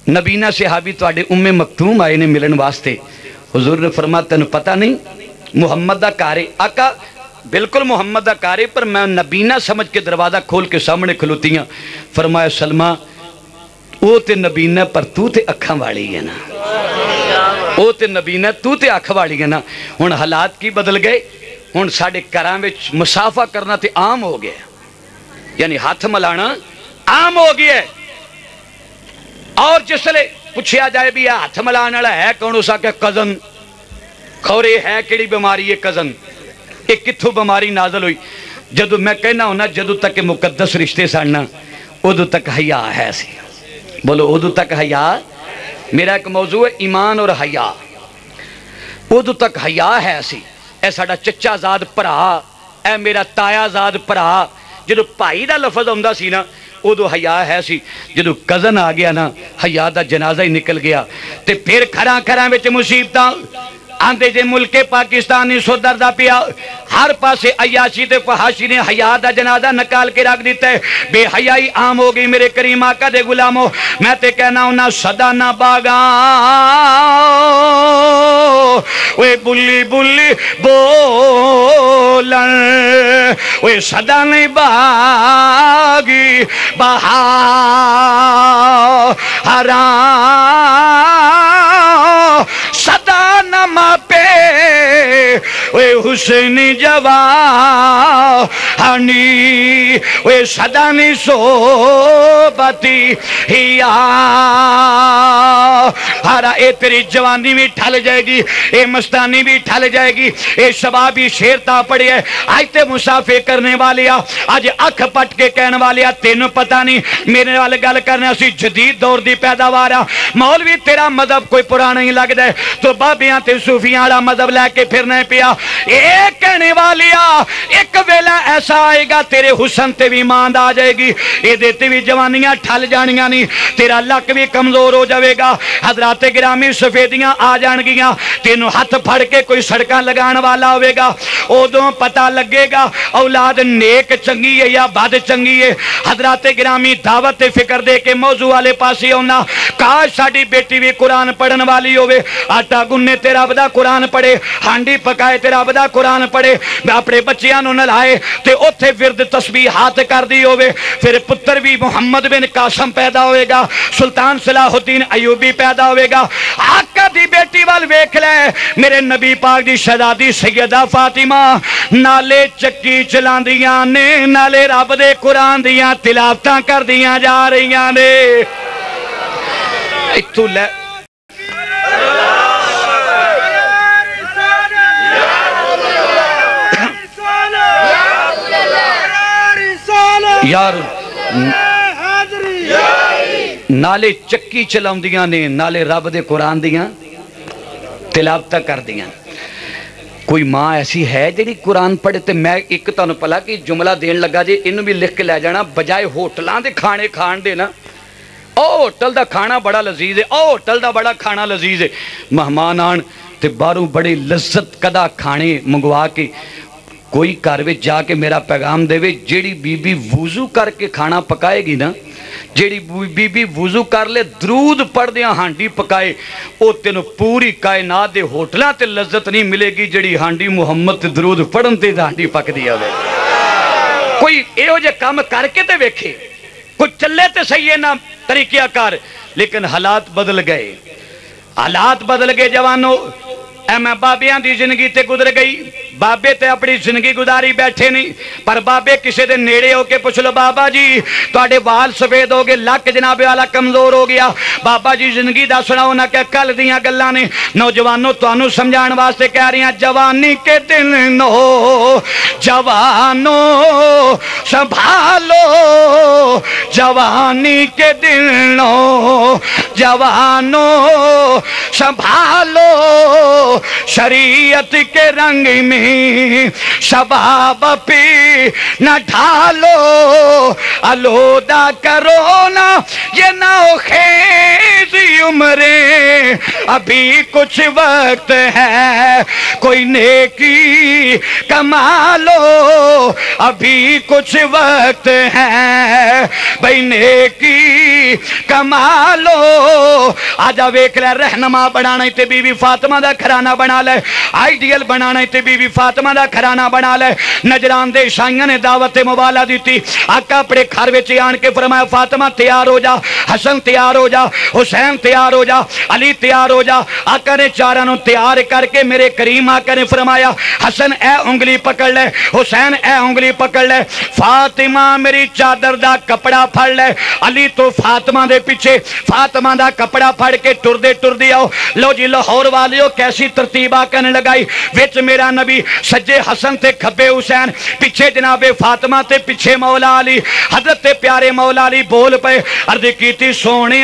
नबीना सिहाबी थोड़े उम्मे मखतूम आए ने मिलन वास्ते। हजूर ने फरमा तेन पता नहीं, मुहम्मद का कार है आका, बिल्कुल मुहम्मद का कार है पर मैं नबीना समझ के दरवाज़ा खोल के सामने खलोती हाँ फरमाया सलमा वो तो नबीना, पर तू तो अखा वाली है ना। ਉਹ ਤੇ ਨਬੀਨਾ ਤੂੰ ਤੇ ਅੱਖ ਵਾਲੀ ਹੈ ਨਾ ਹੁਣ ਹਾਲਾਤ ਕੀ ਬਦਲ ਗਏ ਹੁਣ ਸਾਡੇ ਘਰਾਂ ਵਿੱਚ ਮੁਸਾਫਾ ਕਰਨਾ ਤੇ ਆਮ ਹੋ ਗਿਆ ਯਾਨੀ ਹੱਥ ਮਲਾਣਾ ਆਮ ਹੋ ਗਿਆ ਹੈ। ਔਰ ਜਿਸਲੇ ਪੁੱਛਿਆ ਜਾਏ ਵੀ ਇਹ ਹੱਥ ਮਲਾਣ ਵਾਲਾ ਹੈ ਕੌਣ ਉਸ ਆਕੇ ਕਜ਼ਨ ਖੌਰੇ ਹੈ ਕਿਹੜੀ ਬਿਮਾਰੀ ਹੈ ਕਜ਼ਨ ਇਹ ਕਿੱਥੋਂ ਬਿਮਾਰੀ ਨਾਜ਼ਲ ਹੋਈ ਜਦੋਂ ਮੈਂ ਕਹਿਣਾ ਹੁੰਦਾ ਜਦੋਂ ਤੱਕ ਇਹ ਮੁਕੱਦਸ ਰਿਸ਼ਤੇ ਸਨ ਨਾ ਉਦੋਂ ਤੱਕ ਹਯਾ ਹੈ ਸੀ बोलो उदू तक हया मेरा एक मौजू है, ईमान और हया। उद तक हया है असी ए साडा चचा आज़ाद भरा ए मेरा ताया आज़ाद भरा। जो भाई का लफज आता सी ना, उदो हया है सी जो कज़न आ गया ना, हया का जनाजा ही निकल गया। तो फिर खरा खर मुसीबत आंदे जे मुल्के पाकिस्तानी सुधरदा पिया, हर पासे अयाशी ते फहाशी ने हया का जनाजा निकाल के रख दिता है। बेहयाई आम हो गई मेरे करीम आका दे गुलामो, मैं ते कहना उन्हें सदा ना बागा। वे बुली बुली बोलन वे सदा नहीं बागी, बहा हरा सदा न मापे वे हुसैन जवानी वे सदा नहीं सोबती हिया। हारा, ए तेरी जवानी भी ठल जाएगी, ए मस्तानी भी ठल जाएगी, ए शबाबी शेरता पड़े है। आज ते मुसाफे करने वाले आज अख पट के कहने वाले आ, तेन पता नहीं। मेरे वाले गल करने सी जदीद दौर की पैदावार आ। मौलवी, तेरा मज़हब कोई पुराना ही लगता है। तो बाबियाँ ते सूफियाँ वाला लैके फिरने पिया। ये कहने वाली एक वेला ऐसा आएगा, तेरे हुसन ते भी मांद आ जाएगी। ये भी जवानियाँ ठल जानियाँ नहीं तेरा लक भी कमज़ोर हो जाएगा हजरात गिरामी सफेदियाँ आ जाएगियाँ तेन हथ फड़ के कोई सड़क लगाने वाला होगा उदों पता लगेगा, औलाद नेक चंगी है या बद चंगी है। हजरात गिरामी दावत फ़िक्र दे के मौजू वाले पासे आना काश साडी बेटी भी कुरान पढ़न वाली होवे। आटा गुन्ने ते रब दा कुरान पढ़े। हांडी पकाए ते रब कुरान पढ़े। अपने बच्चों नलाए तो उत्थे विरद तस्बी हाथ कर दी होवे। फिर पुत्र भी मुहम्मद बिन कासम पैदा होएगा, सुल्तान सलाहुद्दीन अयूबी पैदा होएगा। आका दी बेटी वाल वेख लै, मेरे नबी पाक दी शहजादी सैयदा फातिमा। नाले चक्की चला ने, नाले रब दे कुरान दियाँ तिलावतां करदियाँ जा रही ने। इतों लै ਯਾਰ ਨਾਲੇ ਚੱਕੀ ਚਲਾਉਂਦੀਆਂ ਨੇ ਨਾਲੇ ਰੱਬ ਦੇ ਕੁਰਾਨ ਦੀਆਂ ਤਿਲਾਵਤਾਂ ਕਰਦੀਆਂ। ਕੋਈ ਮਾਂ ਐਸੀ ਹੈ ਜਿਹੜੀ ਕੁਰਾਨ ਪੜ੍ਹੇ ਤੇ ਮੈਂ ਇੱਕ ਤੁਹਾਨੂੰ ਭਲਾ ਕਿ ਜੁਮਲਾ ਦੇਣ ਲੱਗਾ ਜੇ ਇਹਨੂੰ ਵੀ ਲਿਖ ਕੇ ਲੈ ਜਾਣਾ ਬਜਾਏ ਹੋਟਲਾਂ ਦੇ ਖਾਣੇ ਖਾਣ ਦੇ ਨਾ। ਉਹ ਹੋਟਲ ਦਾ ਖਾਣਾ ਬੜਾ ਲਜ਼ੀਜ਼ ਹੈ ਉਹ ਹੋਟਲ ਦਾ ਬੜਾ ਖਾਣਾ ਲਜ਼ੀਜ਼ ਹੈ ਮਹਿਮਾਨ ਆਣ ਤੇ ਬਾਹਰੋਂ ਬੜੀ ਲਜ਼ਤ ਕਦਾ ਖਾਣੇ ਮੰਗਵਾ ਕੇ ਕੋਈ ਘਰ ਵਿੱਚ ਜਾ ਕੇ ਮੇਰਾ ਪੈਗਾਮ ਦੇਵੇ, ਜਿਹੜੀ ਬੀਬੀ ਵੂਜ਼ੂ ਕਰਕੇ ਖਾਣਾ ਪਕਾਏਗੀ ਨਾ, ਜਿਹੜੀ ਬੀਬੀ ਵੂਜ਼ੂ ਕਰ ਲੈ, ਦਰੂਦ ਪੜਦਿਆਂ ਹਾਂਡੀ ਪਕਾਏ, ਉਹ ਤੈਨੂੰ ਪੂਰੀ ਕਾਇਨਾਤ ਦੇ ਹੋਟਲਾਂ ਤੇ ਲਜ਼ਤ ਨਹੀਂ ਮਿਲੇਗੀ ਜਿਹੜੀ ਹਾਂਡੀ ਮੁਹੰਮਦ ਤੇ ਦਰੂਦ ਪੜਨ ਤੇ ਹਾਂਡੀ ਪੱਕਦੀ ਆਵੇ। ਕੋਈ ਇਹੋ ਜਿਹੇ ਕੰਮ ਕਰਕੇ ਤੇ ਵੇਖੇ, ਕੋਈ ਚੱਲੇ ਤੇ ਸਹੀ ਹੈ ਨਾ ਤਰੀਕਿਆ ਕਰ ਲੇਕਿਨ ਹਾਲਾਤ ਬਦਲ ਗਏ। ਹਾਲਾਤ ਬਦਲ ਗਏ ਜਵਾਨੋ, ਐ ਮੈਂ ਬਾਬਿਆਂ ਦੀ ਜ਼ਿੰਦਗੀ ਤੇ ਗੁਜ਼ਰ ਗਈ। ਬਾਬੇ ਤੇ ਆਪਣੀ ਜ਼ਿੰਦਗੀ ਗੁਜ਼ਾਰੀ ਬੈਠੇ ਨਹੀਂ ਪਰ ਬਾਬੇ ਕਿਸੇ ਦੇ ਨੇੜੇ ਹੋ ਕੇ ਪੁੱਛ ਲੋ ਬਾਬਾ ਜੀ ਤੁਹਾਡੇ ਵਾਲ ਸਫੇਦ ਹੋ ਗਏ ਲੱਕ ਜਨਾਬੇ ਵਾਲਾ ਕਮਜ਼ੋਰ ਹੋ ਗਿਆ ਬਾਬਾ ਜੀ ਜ਼ਿੰਦਗੀ ਦਾ ਸੁਣਾਓ ਨਾ ਕਿ ਕੱਲ ਦੀਆਂ ਗੱਲਾਂ ਨੇ ਨੌਜਵਾਨੋ ਤੁਹਾਨੂੰ ਸਮਝਾਉਣ ਵਾਸਤੇ ਕਹਿ ਰਹੀਆਂ ਜਵਾਨੀ ਕੇ ਦਿਨ ਨੋ ਜਵਾਨੋ ਸੰਭਾਲੋ जवानी के दिनों जवानों संभालो शरीयत के रंग में शबाब पे न ढालो, अलोदा करो ना, ये नौखेजी उम्रे। अभी कुछ वक्त है, कोई नेकी कमा लो। अभी कुछ वक्त है, भाई नेकी कमा लो। आजा वेख ले, रहनमा बनाना ते बीबी फातिमा दा घराना बना ले, आइडियल बनाना ते बीबी फातिमा का घराना बना लै नजरान दे ईसाइया ने दावत मुबाला दी आका अपने घर में आन के फरमाया फातिमा तैयार हो जा हसन तैयार हो जा हुसैन तैयार हो जा अली तैयार हो जा आका ने चारों तैयार करके मेरे करीम आका ने फरमाया हसन ए उंगली पकड़ ले हुसैन ए उंगली पकड़ ले फातिमा मेरी चादर का कपड़ा फड़ ले अली तो फातिमा के पिछे फातिमा का कपड़ा फड़ के टुरदे टुरदे आओ लो जी लाहौर वालियो कैसी तरतीब आका ने लगाई बिच मेरा नबी सज्जे हसन ते खब्बे हुसैन, पिछे जनाबे फातमा ते पीछे मौला अली, हज़रत ते प्यारे मौला अली बोल पे अर्ज़ की सोने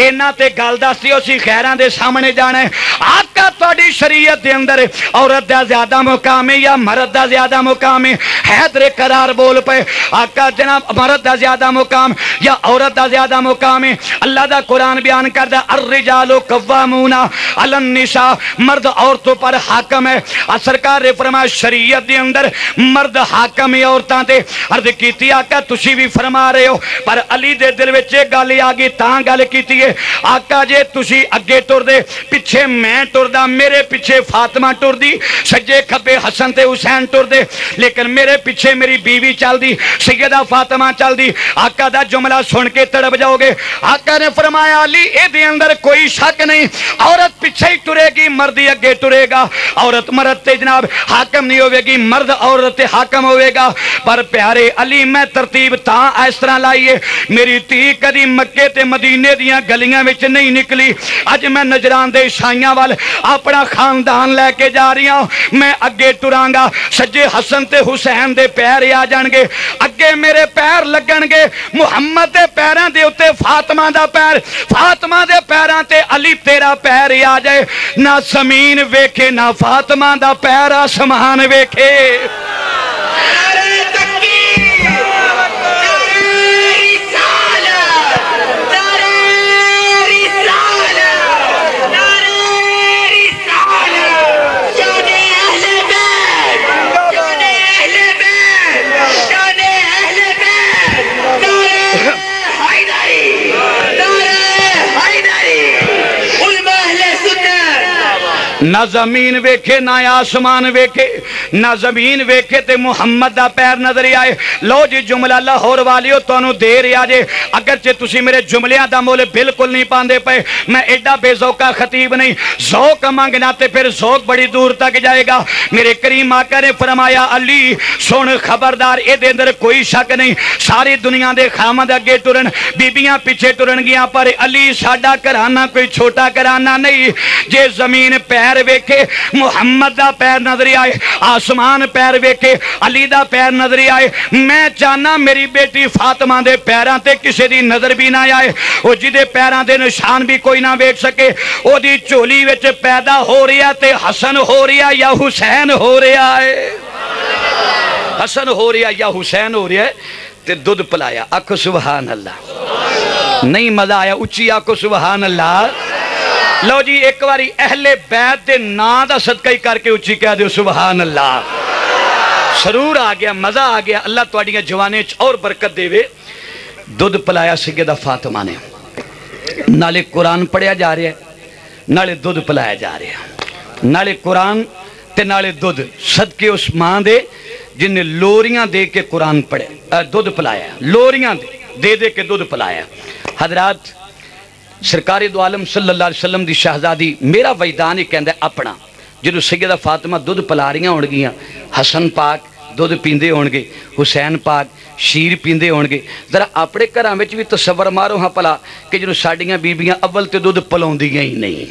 इन्हों ते गल दस दी उसी खैर के सामने जाना है। आका थोड़ी शरीयत अंदर औरत का ज़्यादा मुकाम है या मर्द का ज़्यादा मुकाम है? हैदरे करार बोल पे आका जनाब मर्द का ज़्यादा मुकाम या औरत का ज़्यादा मुकाम है? अल्लाह का कुरान बयान करता अर्रिजालो कव्वा मूना अलनिशा मर्द औरतों पर हाकम है। सरकार ने फरमाया शरीयत के अंदर मर्द हाकम औरतां ते अर्ज़ कीती आका तुसी भी फरमा रहे हो पर अली दे दिल ये गल आ गई तां गल है आका जे तुसी अगे टुरदे पिछे मैं टुरदा मेरे पिछे फातिमा टुरदी सज्जे खब्बे हसन ते हुसैन टुरदे लेकिन मेरे पिछे मेरी बीवी चलदी सैयदा फातिमा चलदी आका दा जुमला सुन के तड़प जाओगे आका ने फरमाया अली ए अंदर कोई शक नहीं औरत पीछे ही टुरेगी मर्द अगे टुरेगा औरत मर्द ते जनाब हाकम नहीं होवेगी, मर्द औरत हाकम होवेगा। पर प्यारे अली, मैं तरतीब इस तरह है मेरी धी कदी मक्के मदीने दियाँ नहीं निकली। अज मैं नजरान दे वाल अपना खानदान लेके जा रही हूँ मैं अगे टुरांगा, सज्जे हसन ते हुसैन दे पैर आ जाणगे। अगे मेरे पैर लगणगे, मुहम्मद दे पैरां दे उत्ते फातिमा दा पैर। फातिमा दे पैरां ते अली, तेरा पैर आ जाए। ना ज़मीन वेखे, ना फातिमा दा पैर आसमान वेखे। ना ज़मीन वेखे, ना आसमान वेखे, ना ज़मीन वेखे ते मुहम्मद का पैर नज़र आए। लो जी, जुमला लाहौर वालियो तू दे रहा जे। अगर जे तुम मेरे जुमलिया का मुल बिल्कुल नहीं पाते पे, मैं एडा बेजौका खतीब नहीं। जौक मंगना तो फिर सौक बड़ी दूर तक जाएगा। मेरे करीम माका ने फरमाया, अली, सुन, खबरदार ये अंदर कोई शक नहीं। सारी दुनिया के खामद अगे तुरन, बीबिया पिछे तुरन गया, पर अली, साडा कराना कोई छोटा कराना नहीं। जे ज़मीन पैर वेखे, मुहम्मद का पैर नज़र आए, आसमान पैर वेखे, अली का पैर नज़र आए। मैं चाहना मेरी बेटी फातमा के पैरों से किसी की नज़र भी ना आए वो जिदे पैरों के निशान भी कोई ना वेख सके झोली पैदा हो रहा तो हसन हो रहा या हुसैन हो रहा है। हसन हो रहा या हुसैन हो रहा है तो दुध पिलाया, आखो सुबहान अल्लाह। नहीं मज़ा आया उची आखो सुबह अल्लाह। ਲਓ ਜੀ, ਇੱਕ ਵਾਰੀ ਅਹਲੇ ਬੈਤ ਦੇ ਨਾਂ ਦਾ ਸਦਕਾ ਹੀ ਕਰਕੇ ਉੱਚੀ ਕਹਿ ਦਿਓ ਸੁਭਾਨ ਅੱਲਾ ਸਰੂਰ ਆ ਗਿਆ, ਮਜ਼ਾ ਆ ਗਿਆ। ਅੱਲਾ ਤੁਹਾਡੀਆਂ ਜਵਾਨੇ ਚ ਔਰ ਬਰਕਤ ਦੇਵੇ। ਦੁੱਧ ਪਿਲਾਇਆ ਸੈਯਦਾ ਫਾਤਿਮਾ ਨੇ। ਨਾਲੇ ਕੁਰਾਨ ਪੜਿਆ ਜਾ ਰਿਹਾ ਨਾਲੇ ਦੁੱਧ ਪਿਲਾਇਆ ਜਾ ਰਿਹਾ ਨਾਲੇ ਕੁਰਾਨ ਤੇ ਨਾਲੇ ਦੁੱਧ। ਸਦਕੇ ਉਸ ਮਾਂ ਦੇ ਜਿਨੇ ਲੋਰੀਆਂ ਦੇ ਕੇ ਕੁਰਾਨ ਪੜਿਆ ਦੁੱਧ ਪਿਲਾਇਆ। ਲੋਰੀਆਂ ਦੇ ਦੇ ਕੇ ਦੁੱਧ ਪਿਲਾਇਆ। ਹਜ਼ਰਤ ਸਰਕਾਰੀ ਦੋ ਆਲਮ ਸੱਲੱਲਾਹੁ ਅਲੈਹਿ ਵਸੱਲਮ ਦੀ ਸ਼ਹਿਜ਼ਾਦੀ ਮੇਰਾ ਵੈਦਾਨ ਹੀ ਕਹਿੰਦਾ ਆਪਣਾ। ਜਦੋਂ ਸੈਯਦਾ ਫਾਤਿਮਾ ਦੁੱਧ ਪਿਲਾ ਰਹੀਆਂ ਹੋਣਗੀਆਂ, ਹਸਨ ਪਾਕ ਦੁੱਧ ਪੀਂਦੇ ਹੋਣਗੇ, ਹੁਸੈਨ ਪਾਕ ਸ਼ੀਰ ਪੀਂਦੇ ਹੋਣਗੇ, ਜ਼ਰਾ ਆਪਣੇ ਘਰਾਂ ਵਿੱਚ ਵੀ ਤਸਵਰ ਮਾਰੋ ਹਾਂ ਭਲਾ ਕਿ ਜਦੋਂ ਸਾਡੀਆਂ ਬੀਬੀਆਂ ਅਵਲ ਤੇ ਦੁੱਧ ਪਿਲਾਉਂਦੀਆਂ ਹੀ ਨਹੀਂ।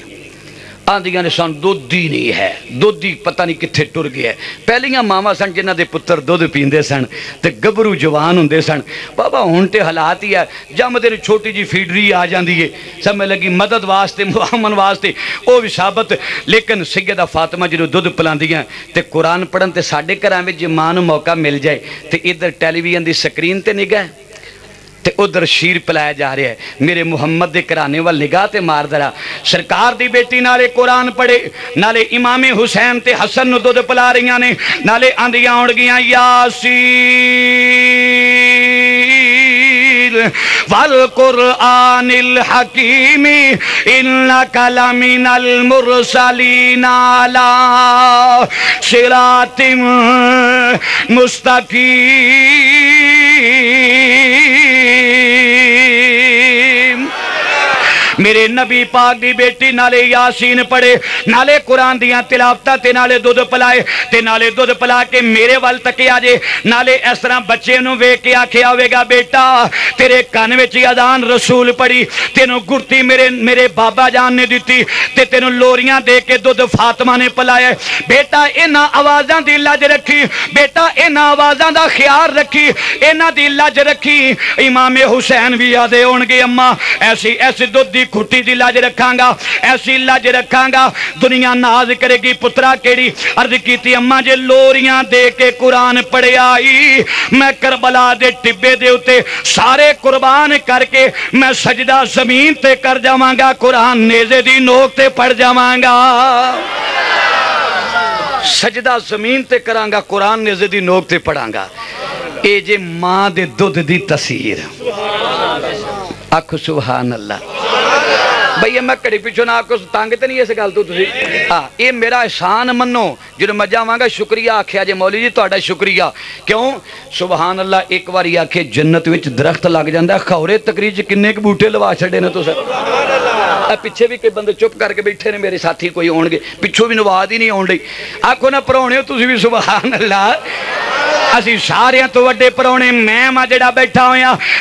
ਆਂਦੀਆਂ ਨੇ, ਸਾਨੂੰ ਦੁੱਧ ਹੀ ਨਹੀਂ ਹੈ। ਦੁੱਧ ਹੀ ਪਤਾ ਨਹੀਂ ਕਿੱਥੇ ਟੁਰ ਗਿਆ ਪਹਿਲੀਆਂ ਮਾਵਾਂ ਸਨ ਜਿਨ੍ਹਾਂ ਦੇ ਪੁੱਤਰ ਦੁੱਧ ਪੀਂਦੇ ਸਨ ਤੇ ਗੱਭਰੂ ਜਵਾਨ ਹੁੰਦੇ ਸਨ। ਬਾਬਾ, ਹੁਣ ਤੇ ਹਾਲਾਤ ਹੀ ਹੈ ਜੰਮਦੇ ਨੂੰ ਛੋਟੀ ਜੀ ਫੀਡਰੀ ਆ ਜਾਂਦੀ ਏ। ਸਮਝ ਲੱਗੀ, ਮਦਦ ਵਾਸਤੇ, ਮੁਆਮਨ ਵਾਸਤੇ। ਉਹ ਵੀ ਸਾਬਤ। ਲੇਕਿਨ ਸੈਯਦਾ ਫਾਤਿਮਾ ਜਦੋਂ ਦੁੱਧ ਪਿਲਾਉਂਦੀਆਂ ਤੇ ਕੁਰਾਨ ਪੜਨ ਤੇ ਸਾਡੇ ਘਰਾਂ ਵਿੱਚ ਜੇ ਮਾਂ ਨੂੰ ਮੌਕਾ ਮਿਲ ਜਾਏ ਤੇ ਇੱਧਰ ਟੈਲੀਵਿਜ਼ਨ ਦੀ ਸਕਰੀਨ ਤੇ ਨਿਗਾਹ। ਤੇ ਉਧਰ ਸ਼ੀਰ ਪਲਾਇਆ ਜਾ ਰਿਹਾ ਹੈ ਮੇਰੇ ਮੁਹੰਮਦ ਦੇ ਘਰਾਣੇ ਵੱਲ ਨਿਗਾਹ ਤੇ ਮਾਰ ਦਰਾ ਸਰਕਾਰ ਦੀ ਬੇਟੀ ਨਾਲੇ ਕੁਰਾਨ ਪੜੇ ਨਾਲੇ ਇਮਾਮੇ ਹੁਸੈਨ ਤੇ ਹਸਨ ਨੂੰ ਦੁੱਧ ਪਿਲਾ ਰਹੀਆਂ ਨੇ ਨਾਲੇ ਆਂਦੀਆਂ ਆਉਣਗੀਆਂ ਯਾਸੀਨ ਵਲ ਕੁਰਾਨਿਲ ਹਕੀਮੀ ਇਨਕ ਲਮਿਨਲ ਮੁਰਸਲੀਨ ਅਲਾ ਸਿਰਾਤਿਮ ਮੁਸਤਕੀਮ ਮੇਰੇ ਨਬੀ ਪਾਕ ਦੀ ਬੇਟੀ ਨਾਲੇ ਯਾਸੀਨ ਪੜੇ ਨਾਲੇ ਕੁਰਾਨ ਦੀਆਂ ਤਿਲਾਵਤਾਂ ਤੇ ਨਾਲੇ ਦੁੱਧ ਪਿਲਾਏ, ਤੇ ਨਾਲੇ ਦੁੱਧ ਪਿਲਾ ਕੇ ਮੇਰੇ ਵੱਲ ਤੱਕਿਆ ਜੇ, ਨਾਲੇ ਇਸ ਤਰ੍ਹਾਂ ਬੱਚੇ ਨੂੰ ਵੇਖ ਕੇ ਆਖਿਆ ਹੋਵੇਗਾ, ਬੇਟਾ ਤੇਰੇ ਕੰਨ ਵਿੱਚ ਅਜ਼ਾਨ ਰਸੂਲ ਪੜੀ, ਤੈਨੂੰ ਗੁਰਤੀ ਮੇਰੇ ਮੇਰੇ ਬਾਬਾ ਜਾਨ ਨੇ ਦਿੱਤੀ, ਤੇ ਤੈਨੂੰ ਲੋਰੀਆਂ ਦੇ ਕੇ ਦੁੱਧ ਫਾਤਿਮਾ ਨੇ ਪਿਲਾਇਆ। ਬੇਟਾ, ਇਹਨਾਂ ਆਵਾਜ਼ਾਂ ਦੀ ਲੱਜ ਰੱਖੀ, ਬੇਟਾ, ਇਹਨਾਂ ਆਵਾਜ਼ਾਂ ਦਾ ਖਿਆਲ ਰੱਖੀ, ਇਹਨਾਂ ਦੀ ਲੱਜ ਰੱਖੀ, ਇਮਾਮੇ ਹੁਸੈਨ ਵੀ ਆਦੇ ਹੋਣਗੇ, ਅੰਮਾ, ਐਸੀ ਐਸੀ ਦੁੱਧ ਦੀ खुटी दी लाज रखांगा, ऐसी लाज रखांगा। दुनिया नाज करेगी पुत्रा केड़ी। अर्ज़ की अम्मा जे लोरियाँ दे के कुरान पढ़िया मैं करबला दे टिब्बे दे उते सारे कुर्बान करके मैं सजदा ज़मीन ते कर जावांगा, कुरान नेजे दी नोक ते पढ़ जावांगा। सजदा ज़मीन ते करांगा, कुरान नेजे दी नोक ते पढ़ांगा। ए जे माँ दुध दी तस्वीर। ਆਖੋ ਸੁਭਾਨ ਅੱਲਾ ਭਈਆ, ਮੈਂ ਘੜੀ ਪਿੱਛੋਂ ਨਾ ਕੁਝ ਤੰਗ ਤੇ ਨਹੀਂ ਇਸ ਗੱਲ ਤੋਂ ਤੁਸੀਂ? ਹਾਂ, ਇਹ ਮੇਰਾ ਇਸ਼ਾਨ ਮੰਨੋ, ਜਦੋਂ ਮੈਂ ਜਾਵਾਂਗਾ, ਸ਼ੁਕਰੀਆ ਆਖਿਆ ਜੇ ਮੌਲੀ ਜੀ, ਤੁਹਾਡਾ ਸ਼ੁਕਰੀਆ। ਕਿਉਂ? ਸੁਭਾਨ ਅੱਲਾ ਇੱਕ ਵਾਰੀ ਆਖੇ, ਜੰਨਤ ਵਿੱਚ ਦਰਖਤ ਲੱਗ ਜਾਂਦਾ, ਖੌਰੇ ਤਕਰੀਰ ਚ ਕਿੰਨੇ ਕੁ ਬੂਟੇ ਲਵਾ ਛੱਡੇ ਨੇ ਤੁਸੀਂ? ਸੁਭਾਨ ਅੱਲਾ ਪਿੱਛੇ ਵੀ ਕੋਈ ਬੰਦੇ ਚੁੱਪ ਕਰਕੇ ਬੈਠੇ ਨੇ, ਮੇਰੇ ਸਾਥੀ ਕੋਈ ਆਉਣਗੇ। ਪਿੱਛੋਂ ਵੀ ਨਵਾਜ਼ ਹੀ ਨਹੀਂ ਆਉਣ ਲਈ ਆਖੋ ਨਾ, ਪਰੌਣਿਓ, ਤੁਸੀਂ ਵੀ ਸੁਭਾਨ ਅੱਲਾ ਅਸੀਂ ਸਾਰਿਆਂ ਤੋਂ ਵੱਡੇ ਪਰੌਣੇ ਮੈਂ ਮਾ ਜਿਹੜਾ ਬੈਠਾ ਹੋਇਆ।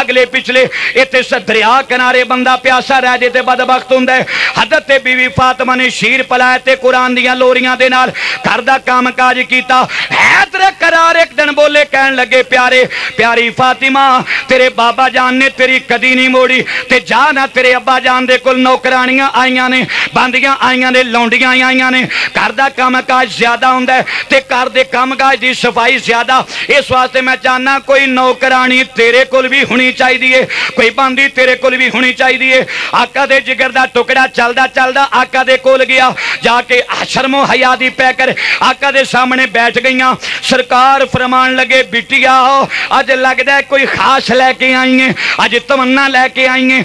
ਅਗਲੇ ਪਿਛਲੇ ਇੱਥੇ ਦਰਿਆ ਕਿਨਾਰੇ ਬੰਦਾ ਪਿਆਸਾ ਰਹਿ ਜੇ ਤੇ ਬਦਬਖਤ ਹੁੰਦਾ ਹਜ਼ਰਤ ਤੇ ਬੀਵੀ ਫਾਤਮਾ ਨੇ ਸ਼ੀਰ ਪਲਾਇਆ ਤੇ ਕੁਰਾਨ ਦੀਆਂ ਲੋਰੀਆਂ ਦੇ ਨਾਲ ਘਰ ਦਾ ਕੰਮ ਕੀਤਾ। ਹੈ ਕਰਾਰ ਇੱਕ ਦਿਨ ਬੋਲੇ ਕਹਿਣ ਲੱਗੇ, ਪਿਆਰੇ, ਪਿਆਰੀ ਫਾਤਿਮਾ, ਤੇਰੇ ਬਾਬਾ ਜਾਨ ਨੇ ਤੇਰੀ ਕਦੀ ਨਹੀਂ ਮੋੜੀ। ਤੇ ਜਾ ਨਾ ਤੇਰੇ ਅੱਬਾ ਜਾਨ ਦੇ ਕੋਲ ਨੌਕਰਾਨੀਆਂ ਆਈਆਂ ਨੇ, ਬੰਦੀਆਂ ਆਈਆਂ ਨੇ, ਲੌਂਡੀਆਂ ਆਈਆਂ ਨੇ। ਘਰ ਦਾ ਕੰਮ ਕਾਜ ਜ਼ਿਆਦਾ ਹੁੰਦਾ ਤੇ ਘਰ ਦੇ ਕੰਮ ਕਾਜ ਦੀ ਸਫਾਈ ਜ਼ਿਆਦਾ ਇਸ ਵਾਸਤੇ ਮੈਂ ਚਾਹਨਾ ਕੋਈ ਨੌਕਰਾਨੀ ਤੇਰੇ ਕੋਲ ਵੀ ਹੋਣੀ ਚਾਹੀਦੀ ਏ ਕੋਈ ਬੰਦੀ ਤੇਰੇ ਕੋਲ ਵੀ ਹੋਣੀ ਚਾਹੀਦੀ ਏ ਆਕਾ ਦੇ ਜਿਗਰ ਦਾ ਟੁਕੜਾ ਚੱਲਦਾ ਚੱਲਦਾ ਆਕਾ ਦੇ ਕੋਲ ਗਿਆ ਜਾ ਕੇ ਸ਼ਰਮੋ ਹਯਾ ਦੀ ਪੈ ਕਰ ਆਕਾ ਦੇ ਸਾਹਮਣੇ ਬੈਠ ਗਈਆਂ ਸਰਕਾਰ ਫਰਮਾਨ ਲਗੇ ਬਿਟਿਆ ਅੱਜ ਲੱਗਦਾ ਹੈ ਕੋਈ ਖਾਸ ਲੈ ਕੇ ਆਈ ਏ ਅੱਜ ਤਮੰਨਾ ਲੈ ਕੇ ਆਈ ਏ